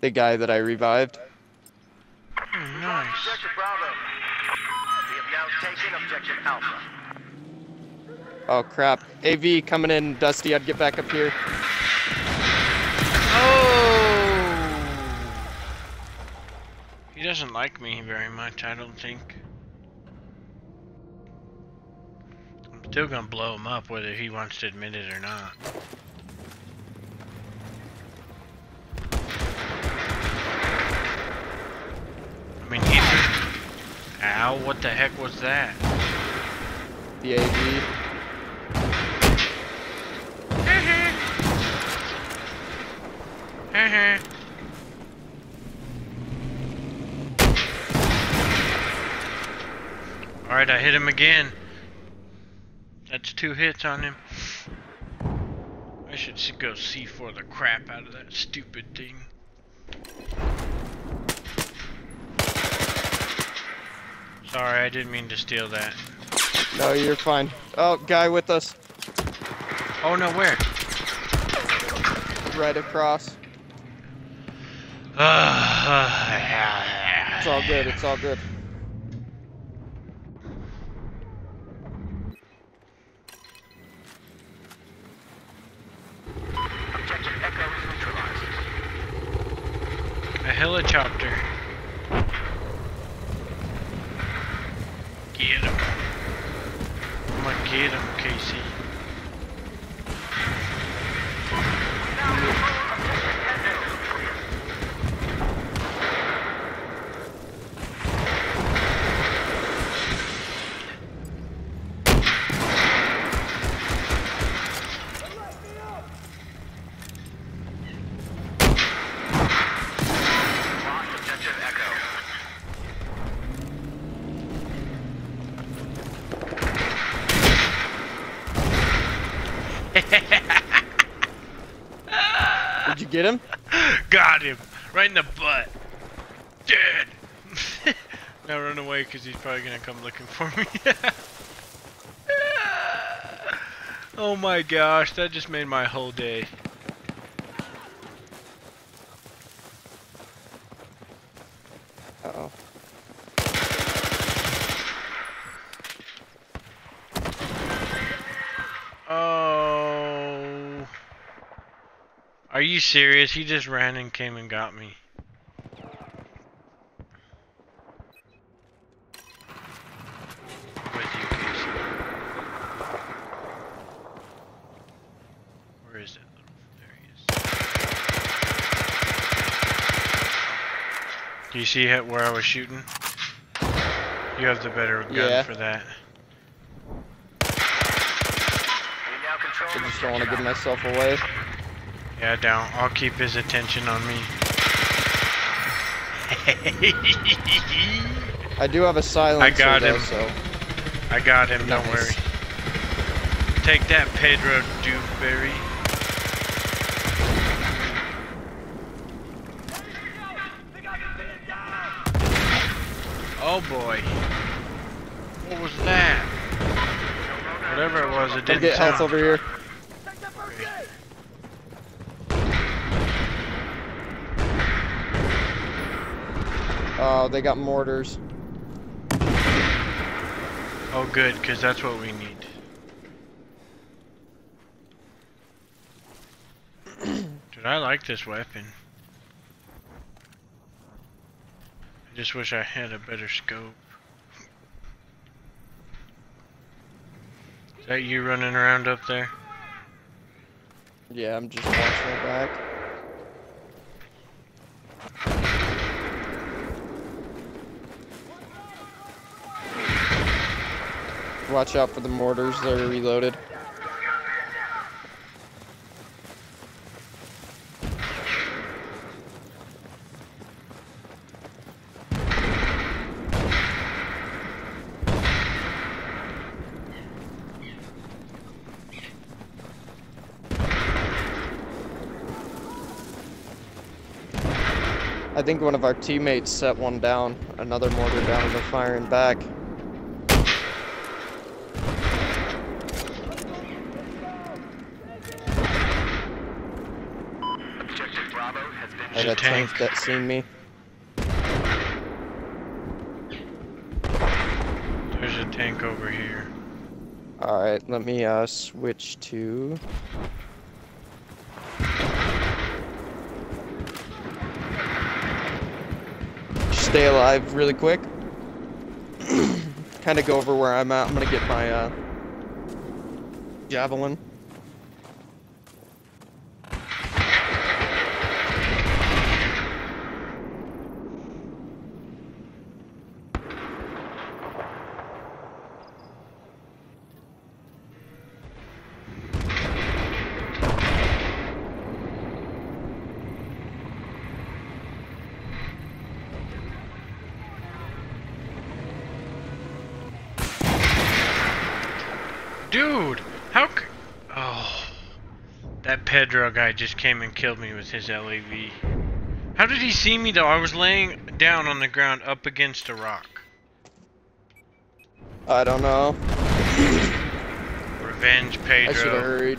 The guy that I revived. Oh, nice. Objective Bravo. We have now taken Objective Alpha. Oh crap. AV coming in, Dusty. I'd get back up here. He doesn't like me very much, I don't think. I'm still gonna blow him up whether he wants to admit it or not. I mean, he just... Ow, what the heck was that? The AV. Alright, I hit him again. That's two hits on him. I should go C4 the crap out of that stupid thing. Sorry, I didn't mean to steal that. No, you're fine. Oh, guy with us. Oh no, where? Right across. it's ah, ah, ah. It's all good. It's all good. Objective Echo is neutralized. A helicopter. Get him. I'm gonna get him, Casey. Now control Objective Echo. Lost Objective Echo. Did you get him? Got him. Right in the butt. Dead. now run away because he's probably going to come looking for me. oh my gosh, that just made my whole day. Uh oh. Oh. Are you serious? He just ran and came and got me. With you, Casey. Where is it? There he is. Do you see where I was shooting? You have the better gun Yeah. for that. We I just don't want to give myself away. Yeah, down. I'll keep his attention on me. I do have a silencer I got though, him. so I got him, don't worry. Take that, Pedro Dewberry. Oh boy. What was that? Whatever it was, it I'll didn't get health sound. over here. Oh, they got mortars. Oh good, because that's what we need. Dude, I like this weapon. I just wish I had a better scope. Is that you running around up there? Yeah, I'm just watching it back. Watch out for the mortars, they're reloaded. I think one of our teammates set one down. Another mortar down and they're firing back. Objective Bravo been a a tank. tank that seen me. There's a tank over here. Alright, let me uh switch to stay alive really quick. kind of go over where I'm at. I'm gonna get my uh, javelin. Dude, how c- Oh. That Pedro guy just came and killed me with his LAV. How did he see me though? I was laying down on the ground up against a rock. I don't know. Revenge Pedro. I should have hurried.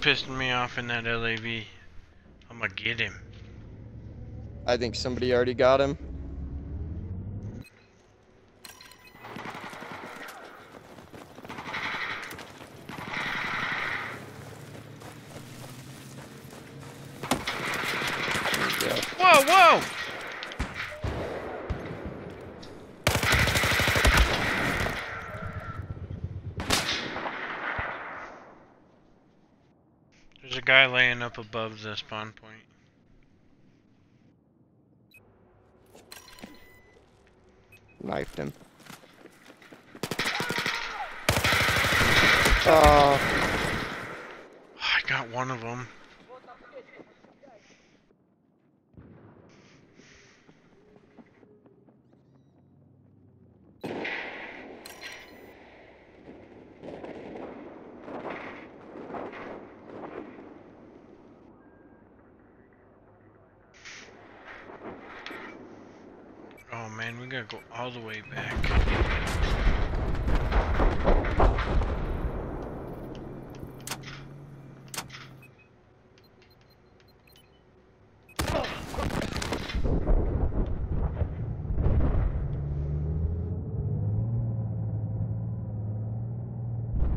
Pissing me off in that LAV. I'm gonna get him. I think somebody already got him. There we go. Whoa, whoa! There's a guy laying up above the spawn point. Knifed him. Oh, I got one of them. Oh go all the way back.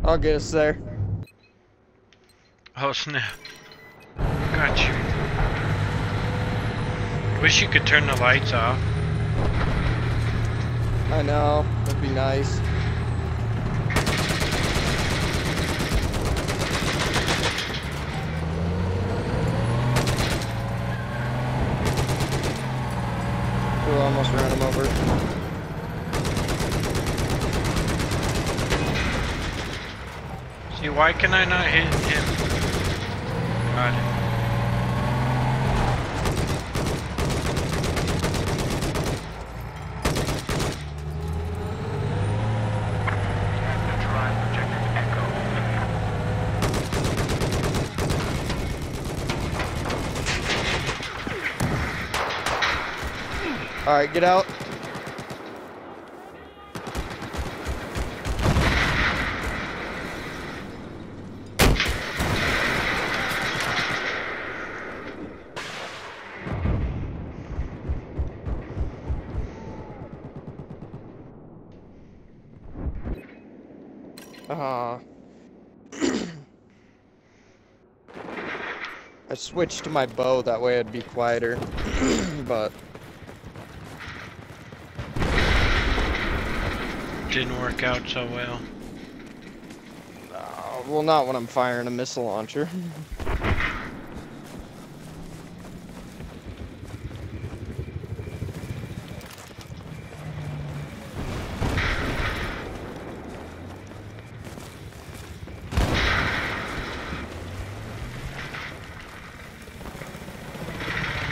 I'll get us there. Oh snap. Got you. Wish you could turn the lights off. I know. That'd be nice. Ooh, almost ran him over. See, why can I not hit him? Got it. neutralized Objective Echo. Alright, get out. Ah. I switched to my bow, that way it'd be quieter. but didn't work out so well. Uh, well, not when I'm firing a missile launcher.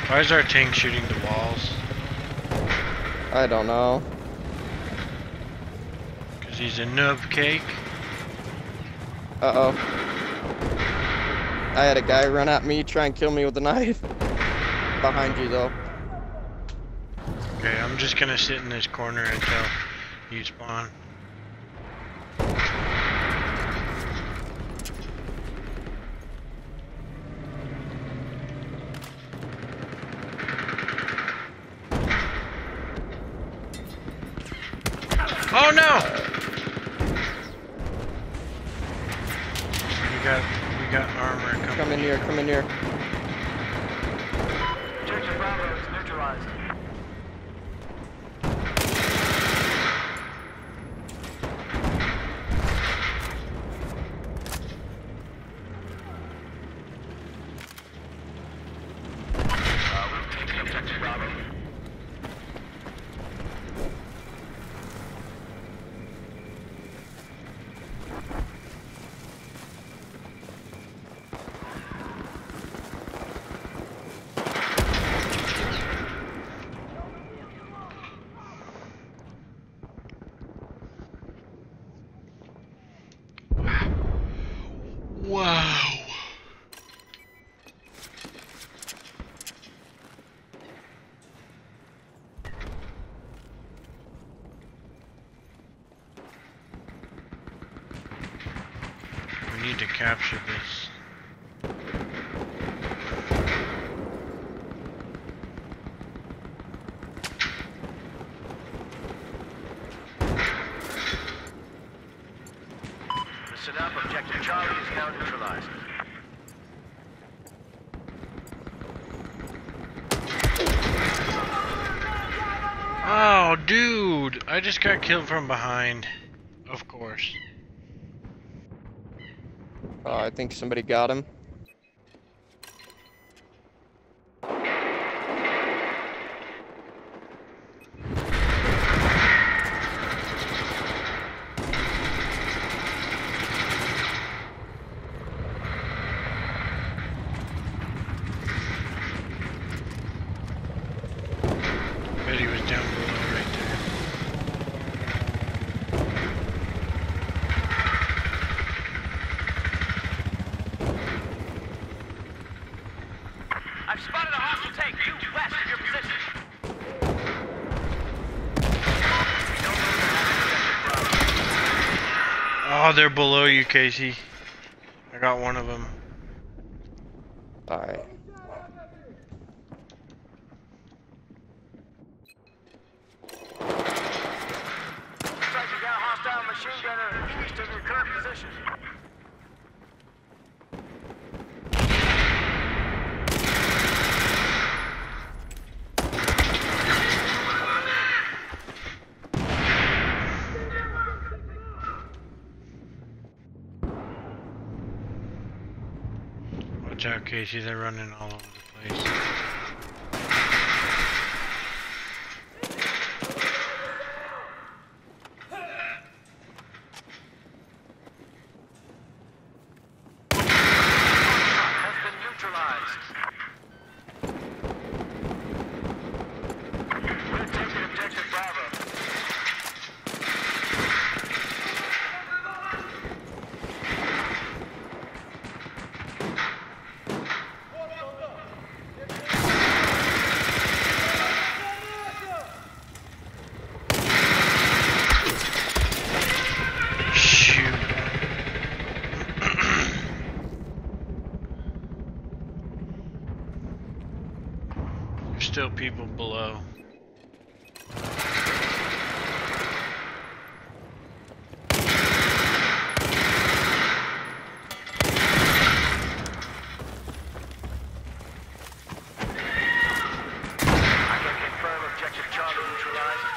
Why is our tank shooting the walls? I don't know. Because he's a nub cake? Uh oh. I had a guy run at me, try and kill me with a knife. Behind you, though. Okay, I'm just gonna sit in this corner until you spawn. Oh no! We got we got armor coming. Come in here, capture this. Listen up, objective Charlie is now neutralized. Oh, dude! I just got killed from behind. Of course. Uh, I think somebody got him. Bet he was down below right there. I've spotted a hostile tank due west of your position. Oh, they're below you, Casey. I got one of them. Alright. Looks like you got a hostile machine gunner east of your current position. Watch she's. Running all over the place. Has been neutralized. We're taking objective Bravo. Shoot. There's still people below. I can confirm objective Charlie neutralized.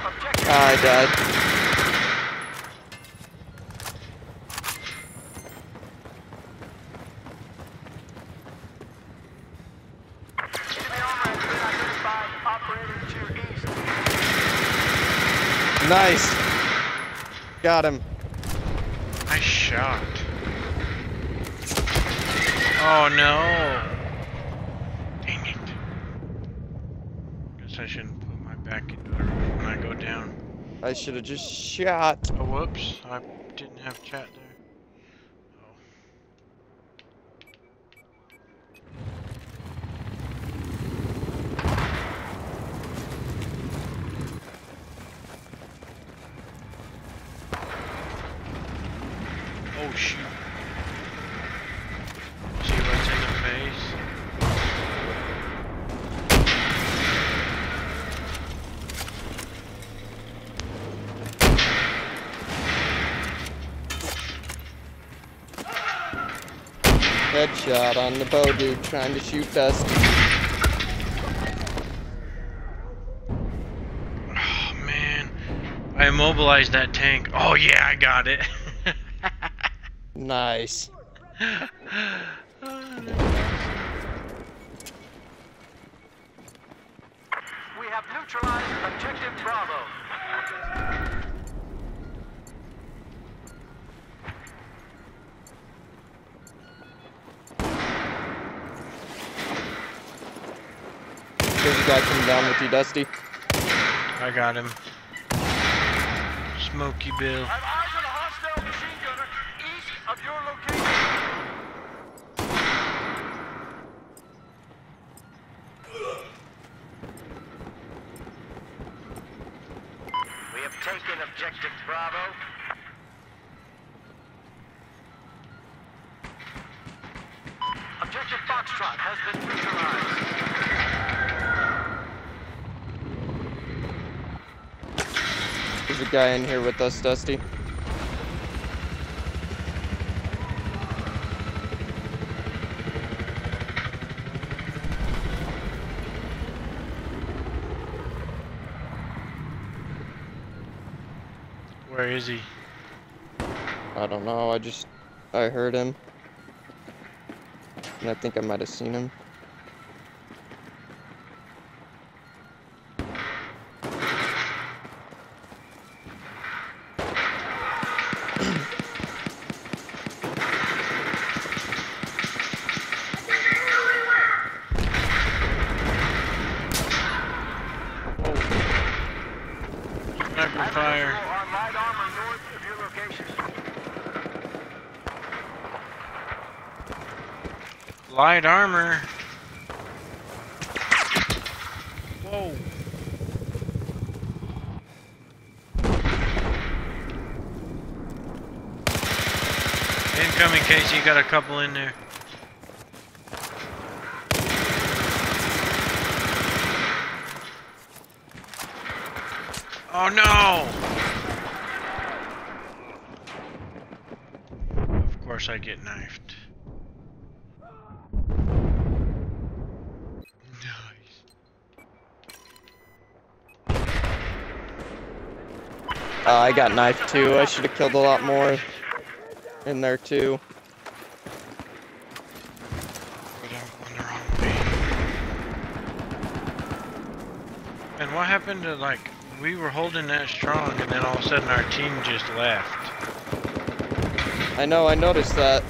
I died. Enemy armor has been identified. Operator to Ah, your east. Nice. Got him. Nice shot. Oh no! Dang it. Guess I shouldn't put my back into it when I go down. I should have just shot. Oh, whoops. I didn't have chat there. Oh. Oh shoot. See what's in the face? Headshot on the bow dude trying to shoot Dusty. Oh man. I immobilized that tank. Oh yeah, I got it. Nice. We have neutralized objective Bravo. There's a guy coming down with you, Dusty. I got him. Smoky Bill. I have eyes on a hostile machine gunner east of your location. We have taken objective Bravo. Objective Foxtrot has been neutralized. There's a guy in here with us, Dusty. Where is he? I don't know, I just... I heard him. And I think I might have seen him. Sniper fire. on light armor north of your location. Light armor. Whoa. Incoming, Casey. You got a couple in there. Oh no! Of course I get knifed. Nice. Uh, I got knifed too. I should have killed a lot more in there too. But I'm on the wrong way. And what happened to like we were holding that strong and then all of a sudden our team just left. I know, I noticed that.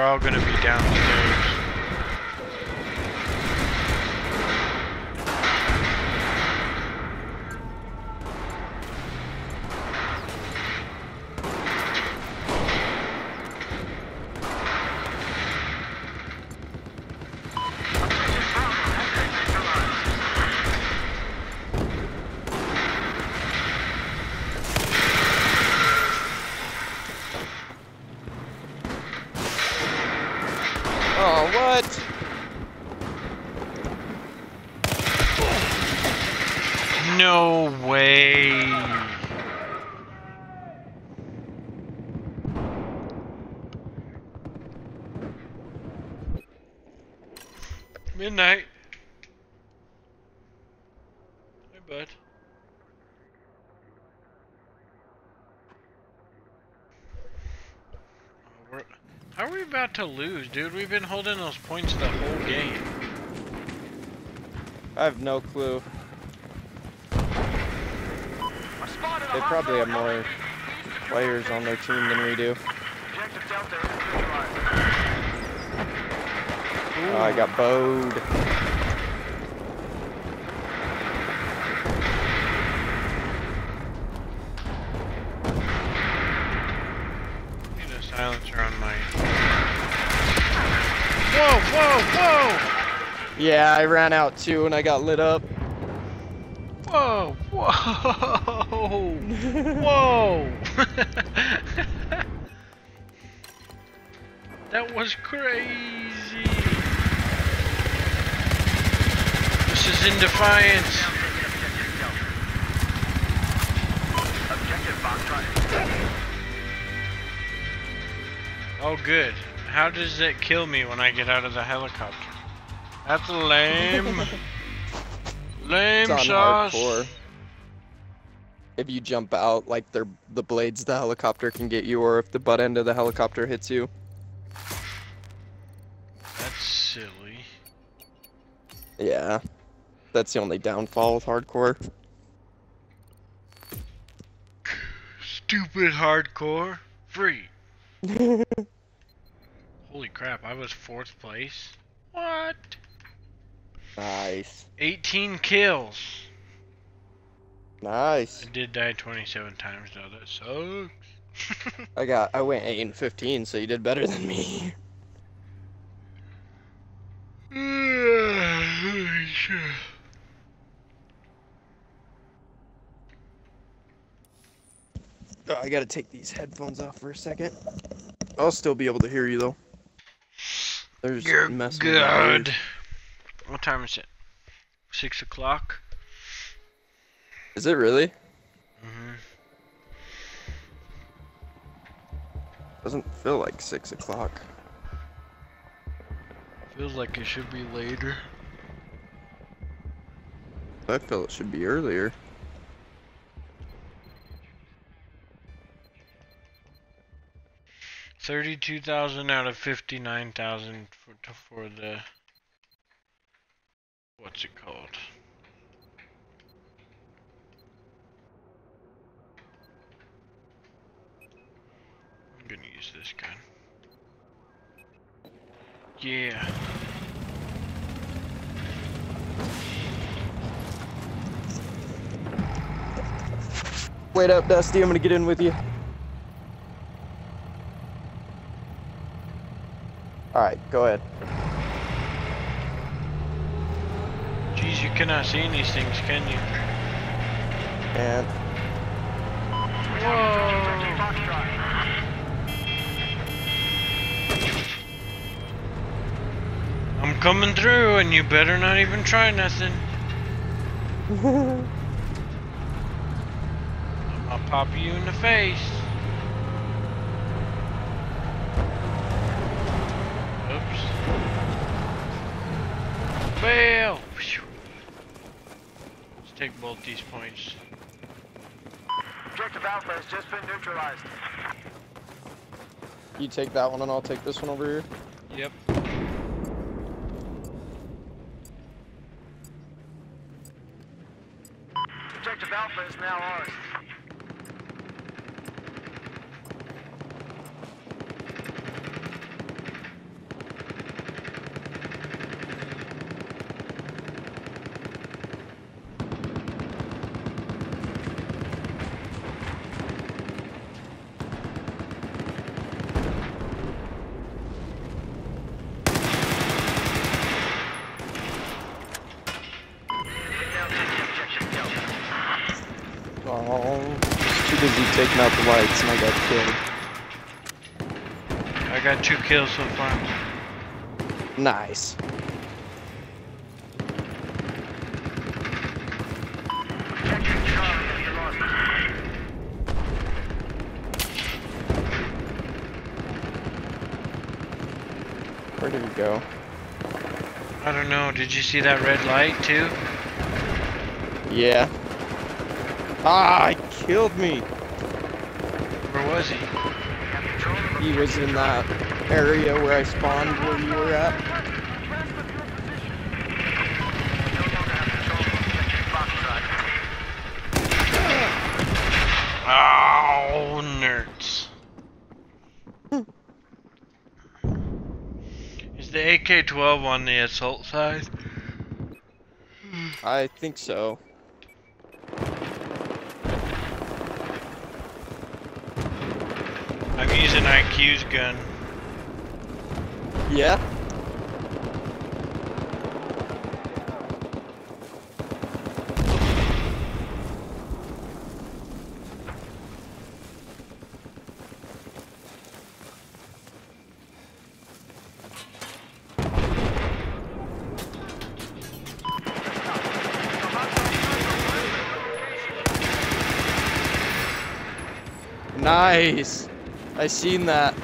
They're all gonna be down downstairs. To lose, dude? We've been holding those points the whole game. I have no clue. I spotted a They probably have more players on their team than we do. Objective Delta is neutralized. Oh, I got bowed. Need a silencer on my. Whoa, whoa, Yeah, I ran out too and I got lit up. whoa! Whoa, whoa! Whoa! that was crazy! This is in defiance! Oh, good. How does it kill me when I get out of the helicopter? That's lame. lame It's sauce. hardcore. If you jump out, like they're the blades the helicopter can get you, or if the butt end of the helicopter hits you. That's silly. Yeah. That's the only downfall with hardcore. Stupid hardcore. Free. Holy crap, I was fourth place? What? Nice. 18 kills. Nice. I did die 27 times though, that sucks. I got I went 8 and 15, so you did better than me. Oh, I gotta take these headphones off for a second. I'll still be able to hear you though. There's You're with good. What time is it? Six o'clock? Is it really? hmm Doesn't feel like six o'clock. Feels like it should be later. I feel it should be earlier. Thirty-two thousand out of fifty-nine thousand for for the what's it called? I'm gonna use this gun. Yeah. Wait up, Dusty. I'm gonna get in with you. All right, go ahead. Jeez, you cannot see these things, can you? And Whoa! I'm coming through, and you better not even try nothing. I'll pop you in the face. Oops. Bail! Let's take both these points. Objective Alpha has just been neutralized. you take that one, and I'll take this one over here. Yep. Objective Alpha is now ours. Now taking Objective Delta. Oh, just too out the lights, and I got killed. I got two kills so far. Nice. Objective Charlie has been lost. Where did he go? I don't know. Did you see that red light too? Yeah. Ah, he killed me. Was he? Have control of He was in that area where I spawned where you were at. no longer have control of objective Foxtrot. Oh, nerds. Is the AK-12 on the assault side? I think so. I'm IQ's gun. Yeah. Nice. I seen that.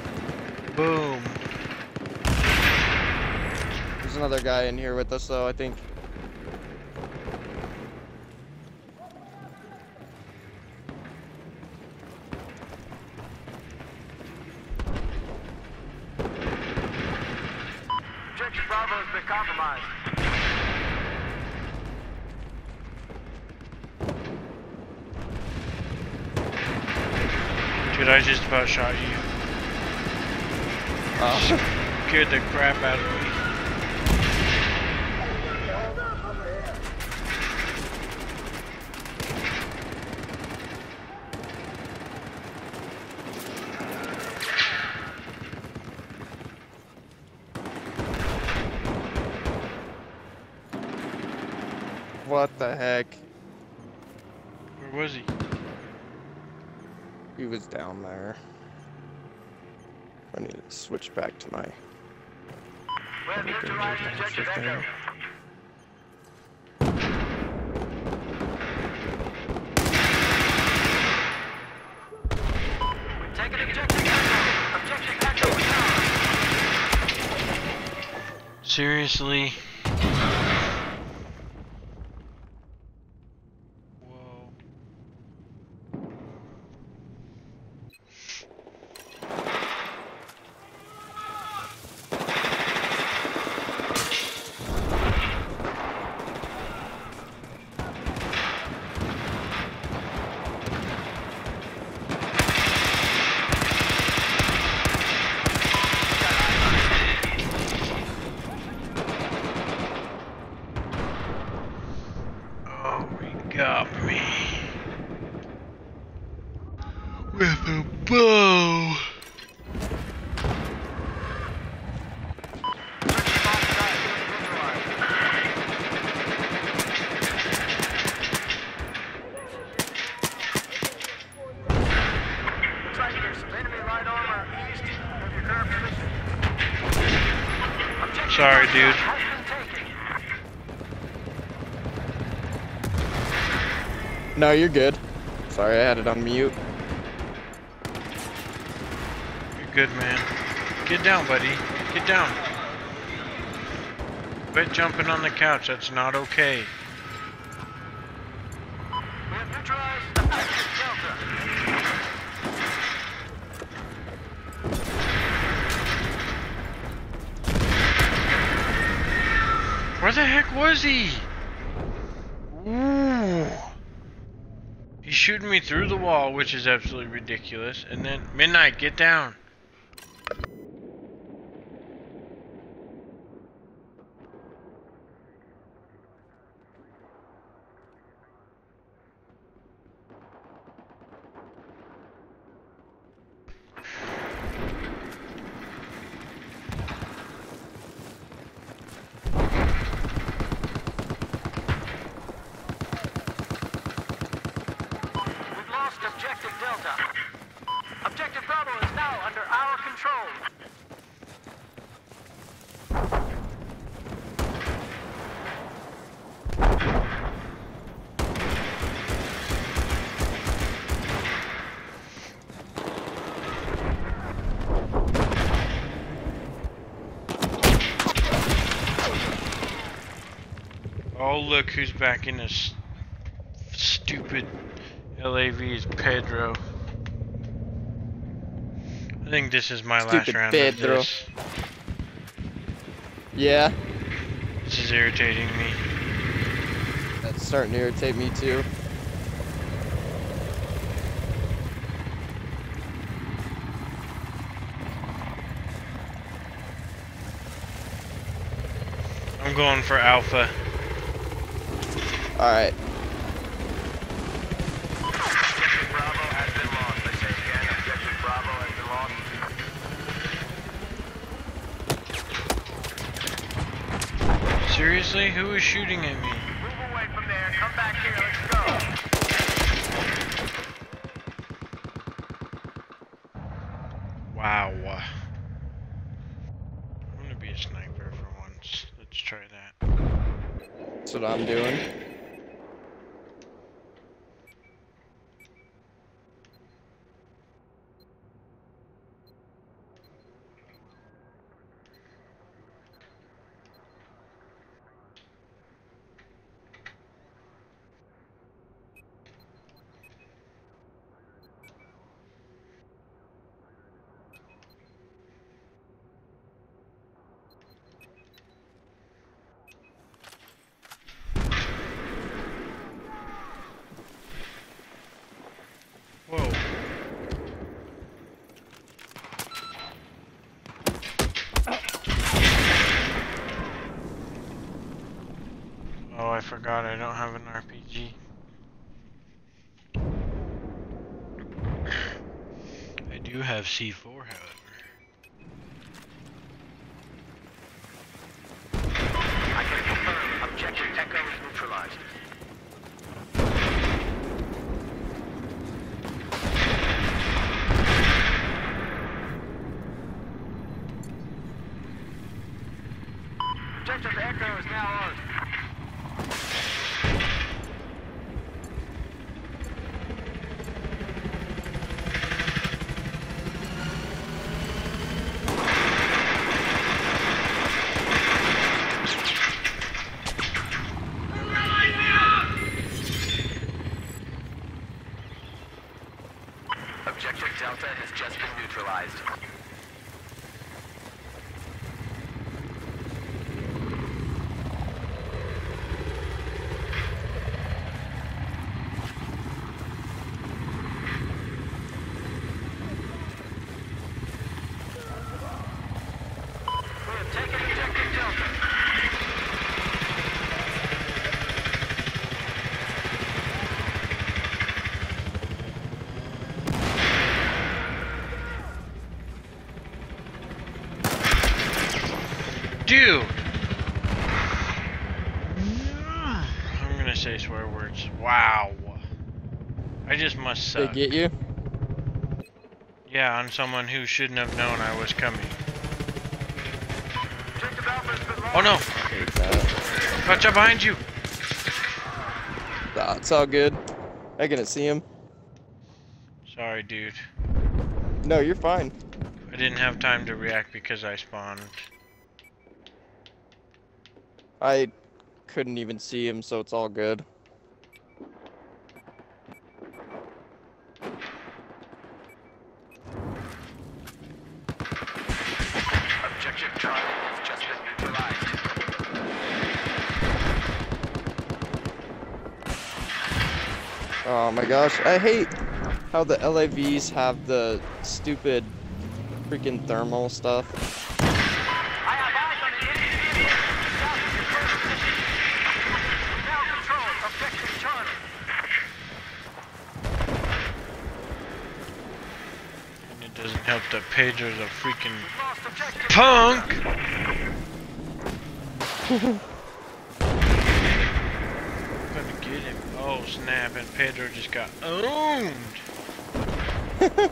Boom. There's another guy in here with us though, I think. I shot you. Oh. Scared the crap out of me. what the heck? Where was he? He was down there. I need to switch to my. We have neutralized objective Echo. We've taken objective Echo. Objective Echo is down. Seriously? Whoa. Oh, he got. With a bow. Looks like there's some enemy light armor east of your current position. Objective Sorry, Foxtrot dude. has been taken. No, you're good. Sorry, I had it on mute. You're good, man. Get down, buddy. Get down. Quit jumping on the couch. That's not okay. Where the heck was he? Ooh. He's shooting me through the wall, which is absolutely ridiculous. And then, Midnight, get down. We've lost objective Delta. Objective Bravo is now under our control. Oh, look who's back in this stupid LAV is Pedro. I think this is my last round Pedro. of this. Yeah, This is irritating me. that's starting to irritate me too. I'm going for Alpha. Lost. Seriously? Who is shooting at me? Move away from there. Come back here. Let's go. Wow. I'm gonna be a sniper for once. Let's try that. that's what I'm doing. Whoa. Oh, I forgot I don't have an RPG. I do have C4, however. I can confirm. Objective Echo is neutralized. Objective Echo is now ours. Objective Delta has just been neutralized. We have taken Objective Delta. Dude! I'm gonna say swear words. Wow. Must They get you? Yeah, on someone who shouldn't have known I was coming. Objective Alpha has been lost. Oh no! Watch out behind you! Nah, it's all good. I couldn't see him. Sorry, dude. No, you're fine. I didn't have time to react because I spawned. I couldn't even see him, so it's all good. Objective Charlie has just been neutralized. Oh my gosh, I hate how the LAVs have the stupid freaking thermal stuff. I have eyes on the enemy south of your first position. Now control Objective Charlie. And it doesn't help that Pedro's a freaking We've lost Objective punk! Gonna get him. Oh and Pedro just got owned! it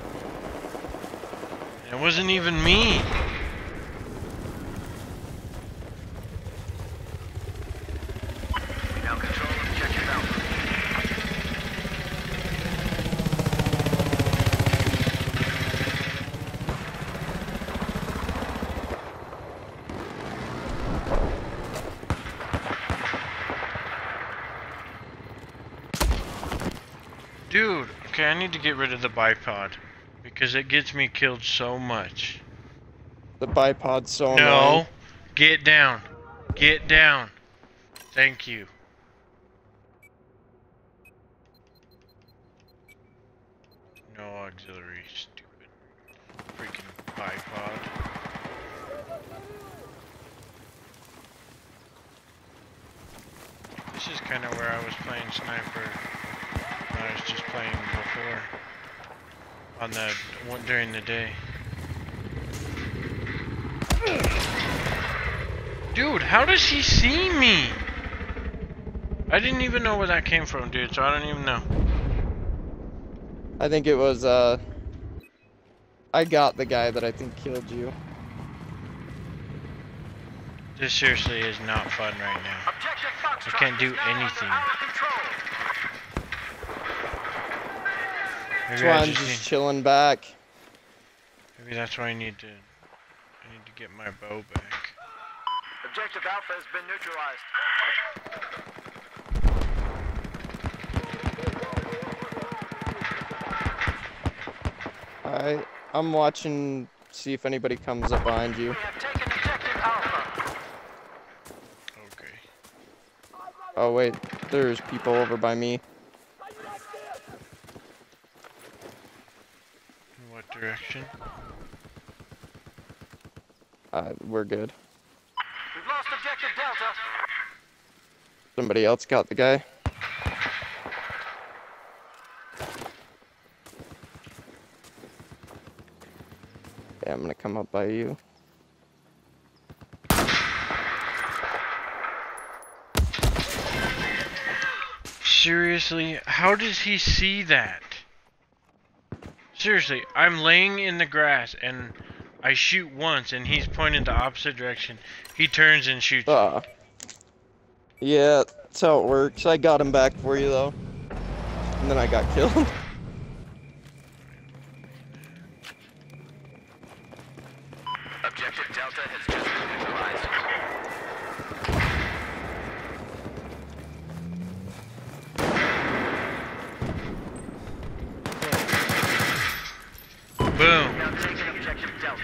wasn't even me! We now control Objective Alpha. Dude, okay, I need to get rid of the bipod because it gets me killed so much. The bipod's so no, annoying. get down. Get down. Thank you. No auxiliary, stupid freaking bipod. This is kind of where I was playing sniper. When I was just playing before on the one during the day. Dude, how does he see me? I didn't even know where that came from, dude, so I don't even know. I think it was, uh... I got the guy that I think killed you. This seriously is not fun right now. I can't do is now under anything. our control. Maybe I Swan's just just chilling back. maybe that's why I need to I need to get my bow back. Objective Alpha has been neutralized. Alright, I'm watching, see if anybody comes up behind you. We have taken Objective Alpha. Okay. Oh wait, there's people over by me. In what direction? Uh, we're good. We've lost Objective Delta. Somebody else got the guy. Yeah, I'm gonna come up by you. Seriously, how does he see that? Seriously, I'm laying in the grass and I shoot once and he's pointing the opposite direction. He turns and shoots. Uh. Yeah, that's how it works. I got him back for you though. And then I got killed. Objective Delta has just been neutralized. Boom. Now taking Objective Delta.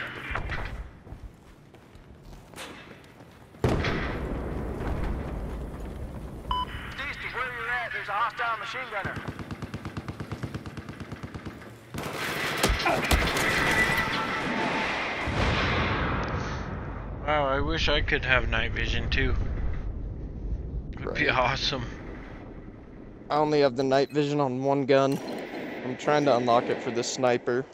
East of where you're at, there's a hostile machine gunner. Wow, I wish I could have night vision too. It'd be awesome. I only have the night vision on one gun. I'm trying to unlock it for the sniper.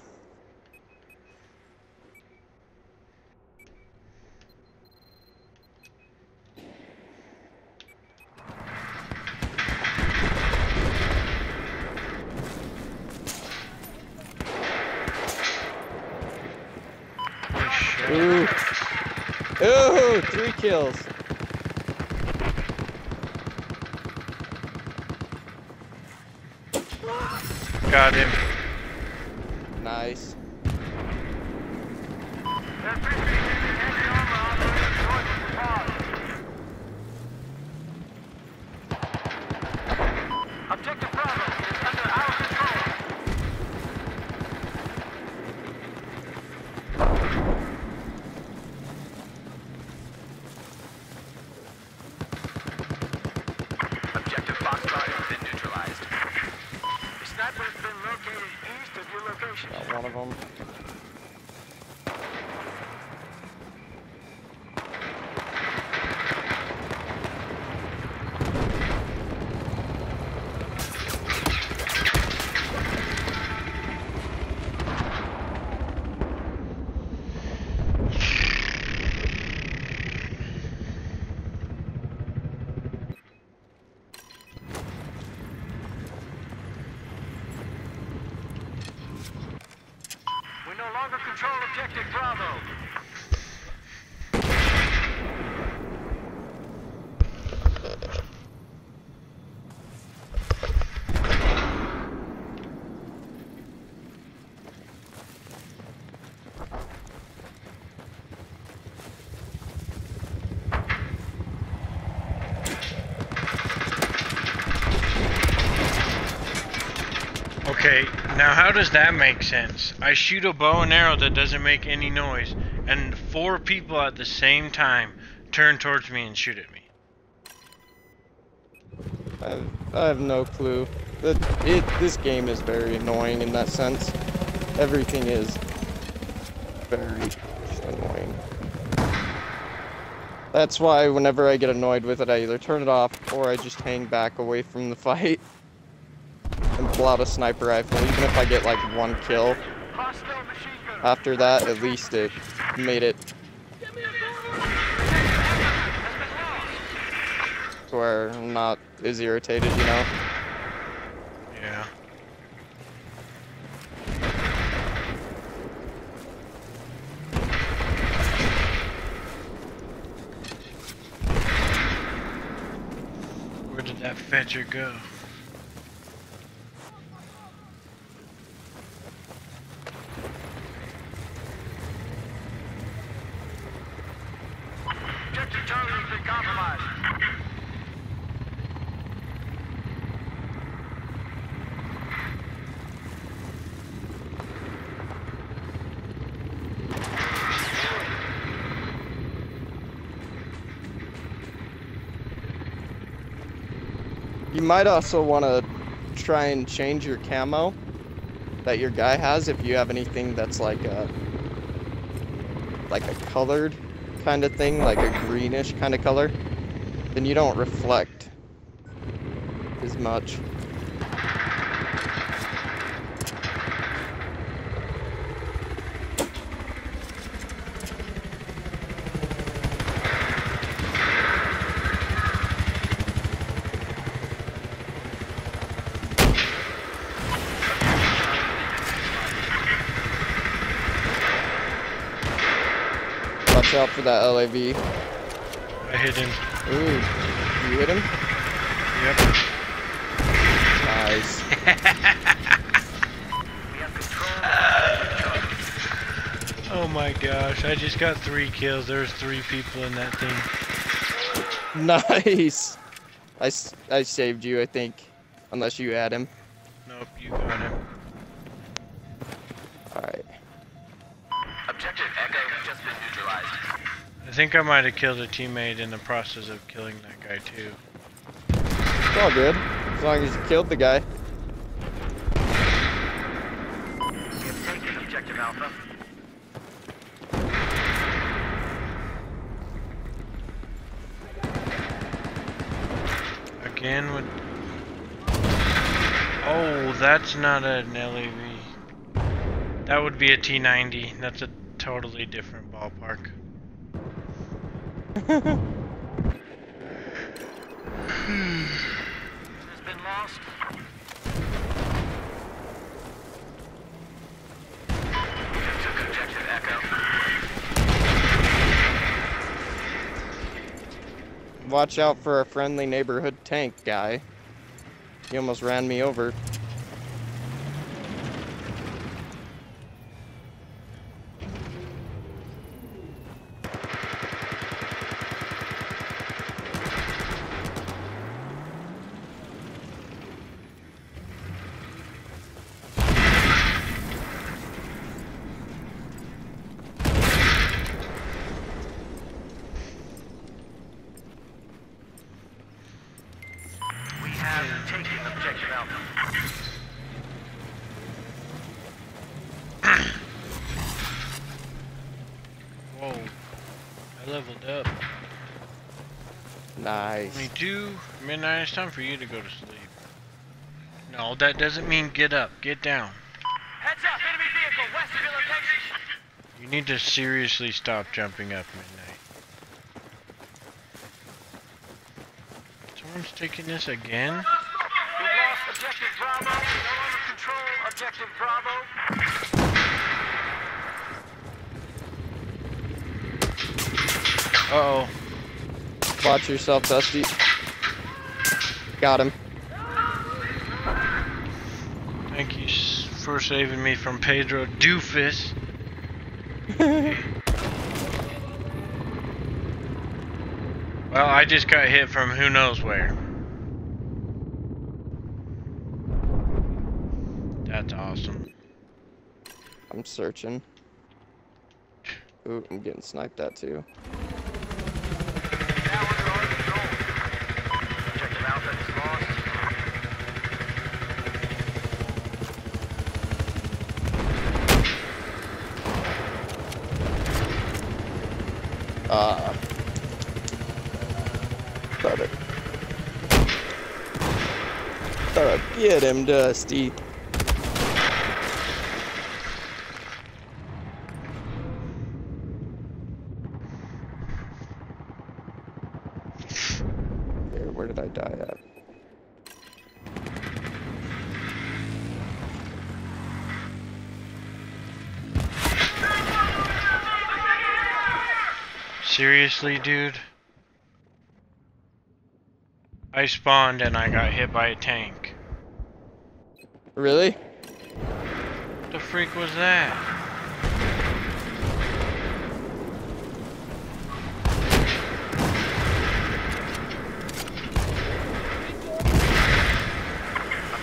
How does that make sense? I shoot a bow and arrow that doesn't make any noise, and four people at the same time turn towards me and shoot at me. I have, I have no clue. It, it, this game is very annoying in that sense. Everything is very annoying. That's why whenever I get annoyed with it, I either turn it off or I just hang back away from the fight out a sniper rifle. Even if I get like one kill after that, at least it made it where I'm not as irritated, you know? Yeah. Where did that fetcher go? Objective Charlie has been compromised. You might also want to try and change your camo that your guy has if you have anything that's like a like a colored kind of thing, like a greenish kind of color. Then you don't reflect as much. Watch out for that LAV. I hit him. Ooh, you hit him? Yep. Nice. We have control of Charlie. Oh my gosh, I just got three kills. There's three people in that thing. Nice. I, I saved you, I think. Unless you had him. Think I might have killed a teammate in the process of killing that guy too. It's all good. As long as you killed the guy. We have taken Objective Alpha. Again with. Oh, that's not an LAV. That would be a T90. That's a totally different ballpark. Has been lost. Watch out for a friendly neighborhood tank guy. He almost ran me over. We have taken Objective Alpha. Whoa. I leveled up. Nice. 22 midnight. It's time for you to go to sleep. No, that doesn't mean get up. Get down. Heads up, enemy vehicle west of your location. You need to seriously stop jumping up midnight. Someone's taking this again? We've lost Objective Bravo. We no longer control Objective Bravo. Uh oh. Watch yourself, Dusty. Got him. Thank you for saving me from Pedro Doofus. Well, I just got hit from who knows where. That's awesome. I'm searching. Ooh, I'm getting sniped at too. Now under our control. Objective Alpha is lost. Uh. Better. Uh, get him, Dusty. Where did I die at? Seriously, dude? I spawned and I got hit by a tank. Really? What the freak was that?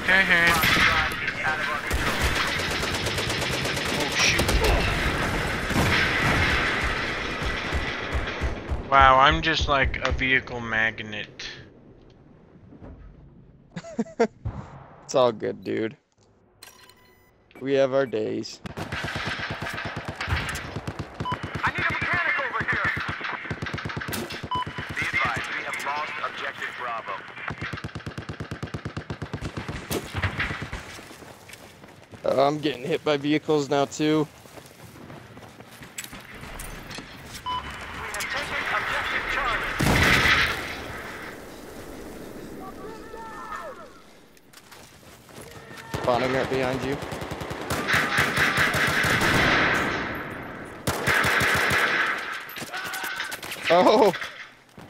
Okay. Drive is out of our control. Oh shoot. Wow, I'm just like a vehicle magnet. It's all good, dude. We have our days. I need a mechanic over here. Be advised, we have lost objective Bravo. Uh, I'm getting hit by vehicles now too. We have taken objective Charlie. Spawning right behind you. Oh!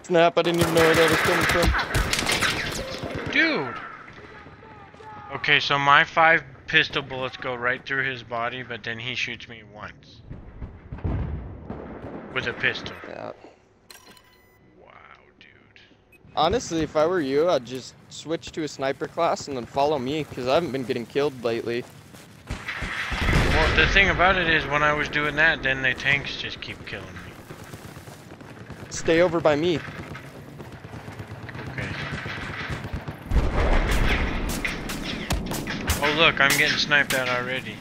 Snap, I didn't even know where that was coming from. Dude! Okay, so my five pistol bullets go right through his body, but then he shoots me once. With a pistol. Yeah. Wow, dude. Honestly, if I were you, I'd just switch to a sniper class and then follow me, because I haven't been getting killed lately. Well, the thing about it is, when I was doing that, then the tanks just keep killing me. Stay over by me. Okay. Oh look, I'm getting sniped at already.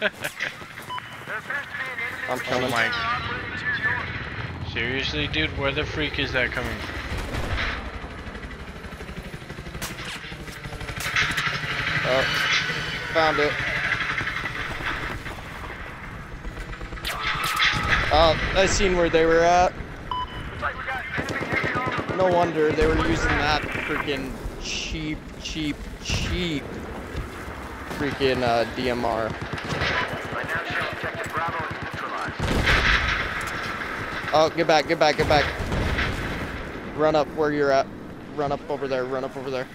There appears to be an enemy I'm machine oh coming. my- gunner operating to your north. Seriously, dude, where the freak is that coming from? Oh, found it. Oh, I seen where they were at. Looks like we got enemy heavy armor. No wonder they were using that freaking cheap, cheap, cheap freaking uh, DMR. Right now, shell objective Bravo is. Oh, get back, get back, get back. Run up where you're at. Run up over there, run up over there.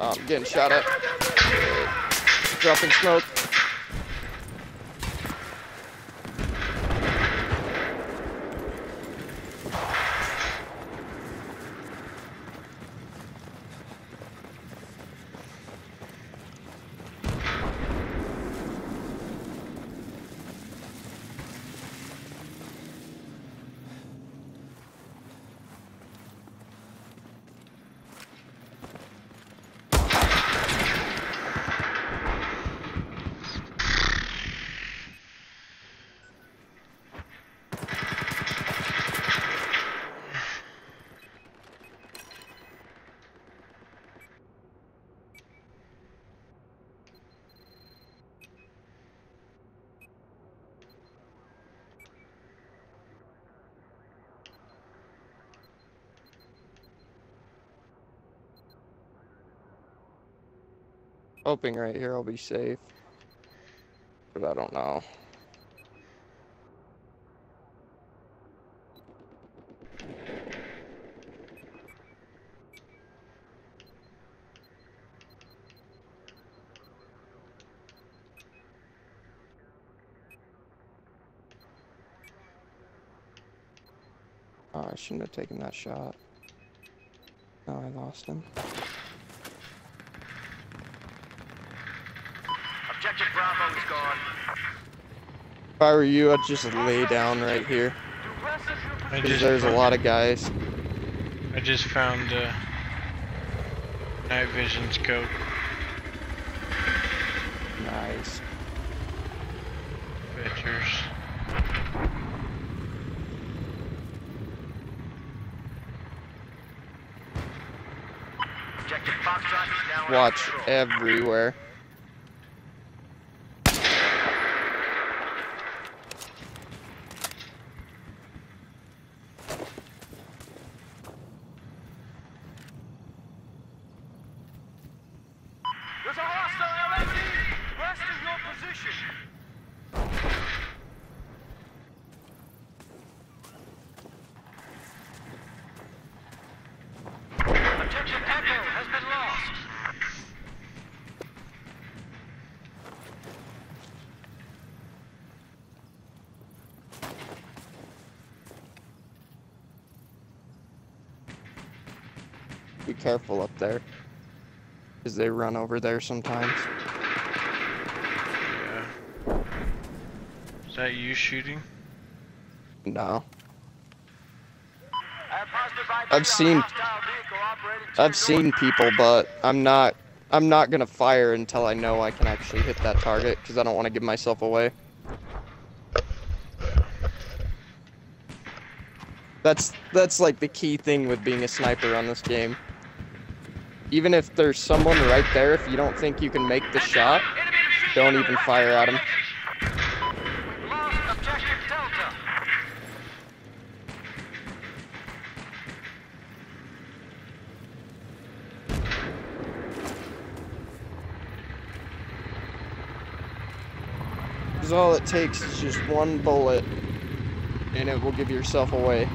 Oh, I'm getting shot at. Dropping smoke. Hoping right here I'll be safe. But I don't know. Oh, I shouldn't have taken that shot. Oh, I lost him. Objective Bravo is gone. If I were you, I'd just lay down right here. To west of your I Because just there's a lot of guys. I just found uh, night vision scope. Nice. Pictures. Objective Foxtrot is now under Watch everywhere. There's a hostile LAV west of your position. Objective Echo has been lost. Be careful up there. Because they run over there sometimes. Yeah. Is that you shooting? No. I have positive ID I've on a seen- hostile vehicle operating to I've seen people, but I'm not. I'm not gonna fire until I know I can actually hit that target, because I don't want to give myself away. That's that's like the key thing with being a sniper on this game. Even if there's someone right there, if you don't think you can make the shot, don't even fire at him. Because all it takes is just one bullet, and it will give yourself away.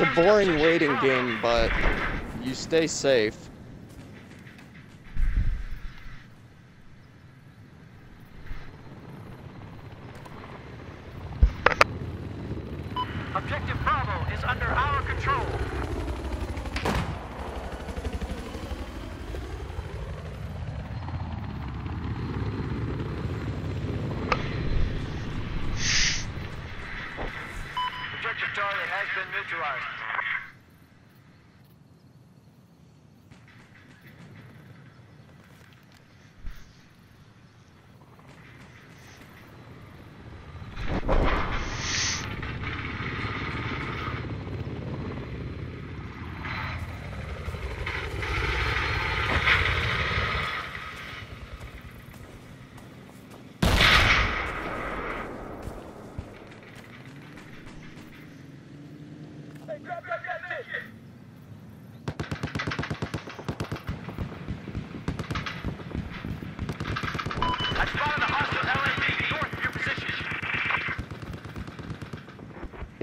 It's a boring waiting game, but you stay safe. Objective Bravo is under our control. Objective target has been neutralized.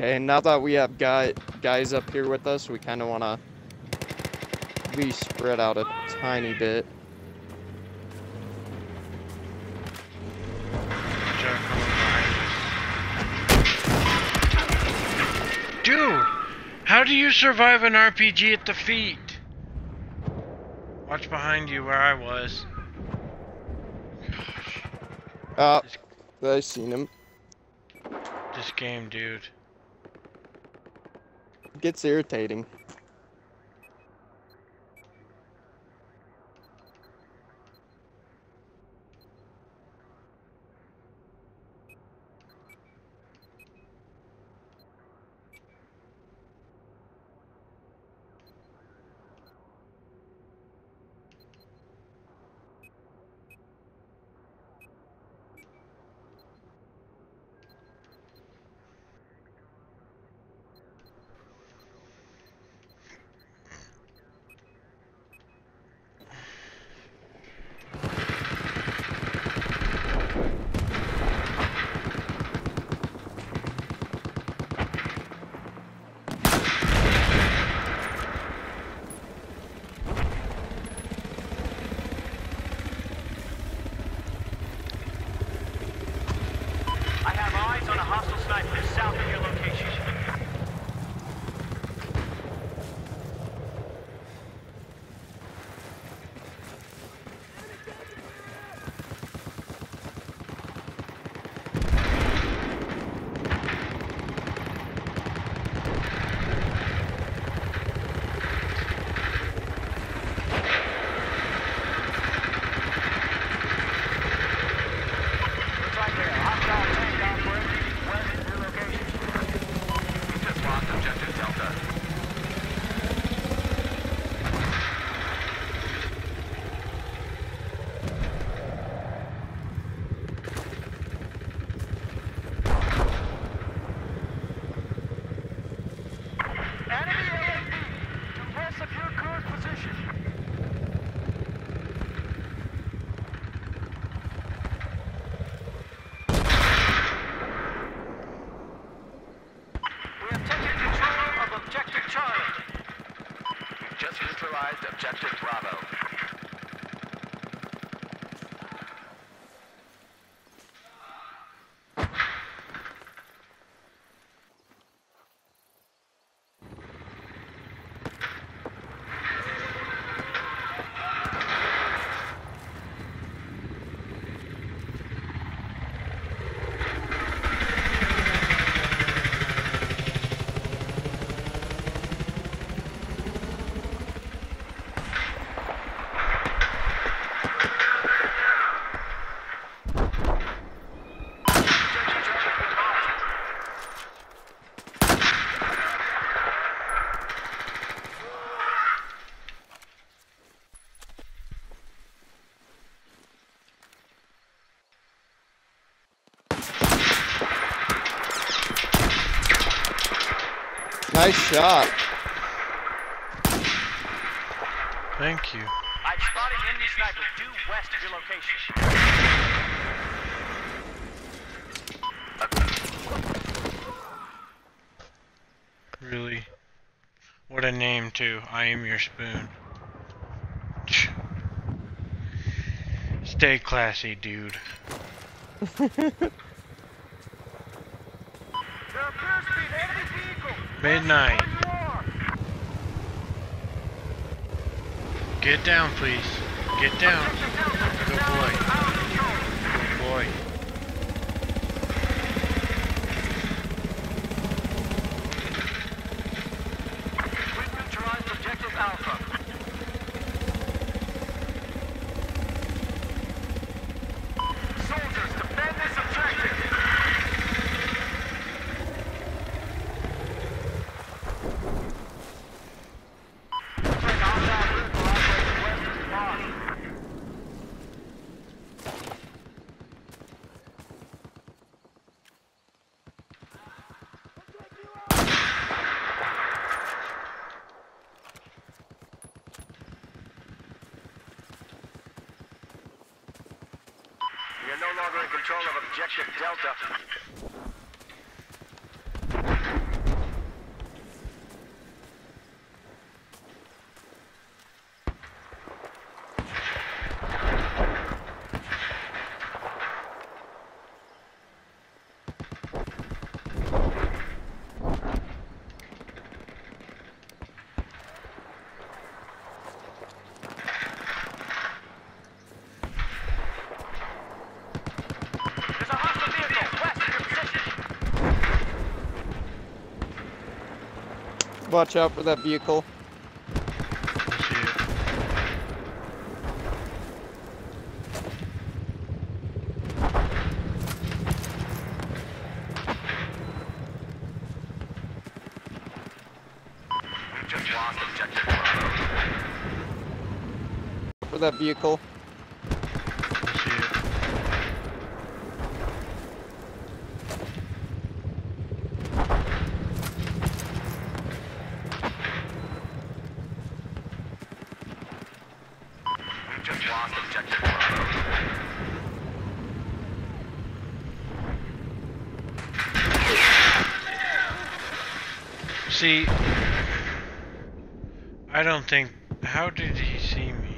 Okay, now that we have guy, guys up here with us, we kind of want to be spread out a tiny bit. Joe coming behind us. Dude, how do you survive an RPG at the feet? Watch behind you where I was. Uh, I seen him. This game, dude. Gets irritating. Nice shot. Thank you. I'm spotting enemy sniper due west of your location. Really. What a name, too. I am your spoon. Stay classy, dude. There appears to be an enemy are. Get down, please. Get down. Good boy. Good boy. We've neutralized objective Alpha. Soldiers, defend this objective. Looks like a hostile vehicle operating west of Mars. We are no longer in control of objective Delta. Watch out for that vehicle. For that vehicle. I see it. We just lost objective Bravo. See, I don't think. How did he see me?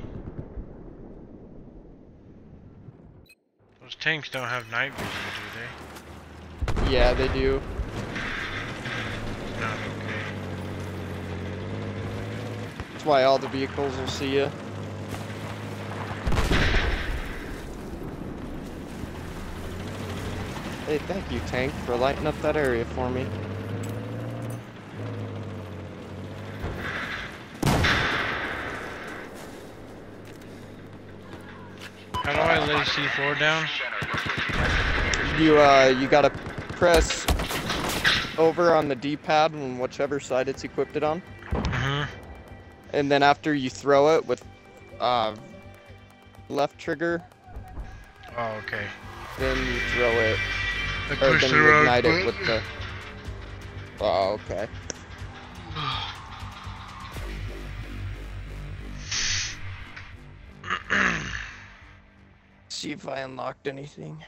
Those tanks don't have night vision, do they? Yeah, they do. It's not okay. That's why all the vehicles will see you. Hey, thank you, tank, for lighting up that area for me. Down? You, uh, you gotta press over on the D-pad on whichever side it's equipped it on. Mm -hmm. And then after you throw it with, uh, left trigger. Oh, okay. Then you throw it, or then you ignite it with the... Oh, okay. I unlocked anything.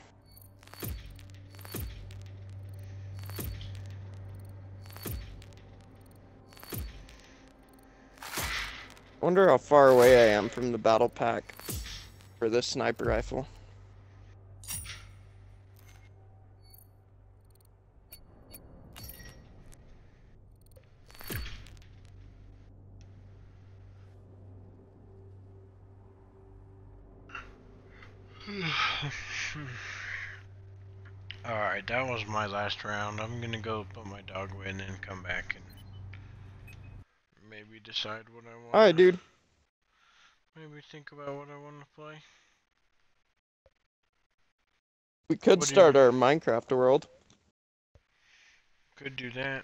Wonder how far away I am from the battle pack for this sniper rifle. Alright, that was my last round. I'm gonna go put my dog away and then come back and maybe decide what I want. Alright, dude. Maybe think about what I want to play. We could What start our Minecraft world. Could do that.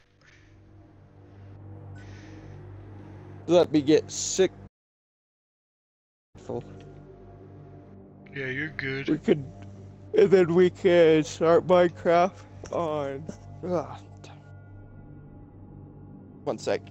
Let me get sick. Yeah, you're good. We could, and then we can start Minecraft on. One sec.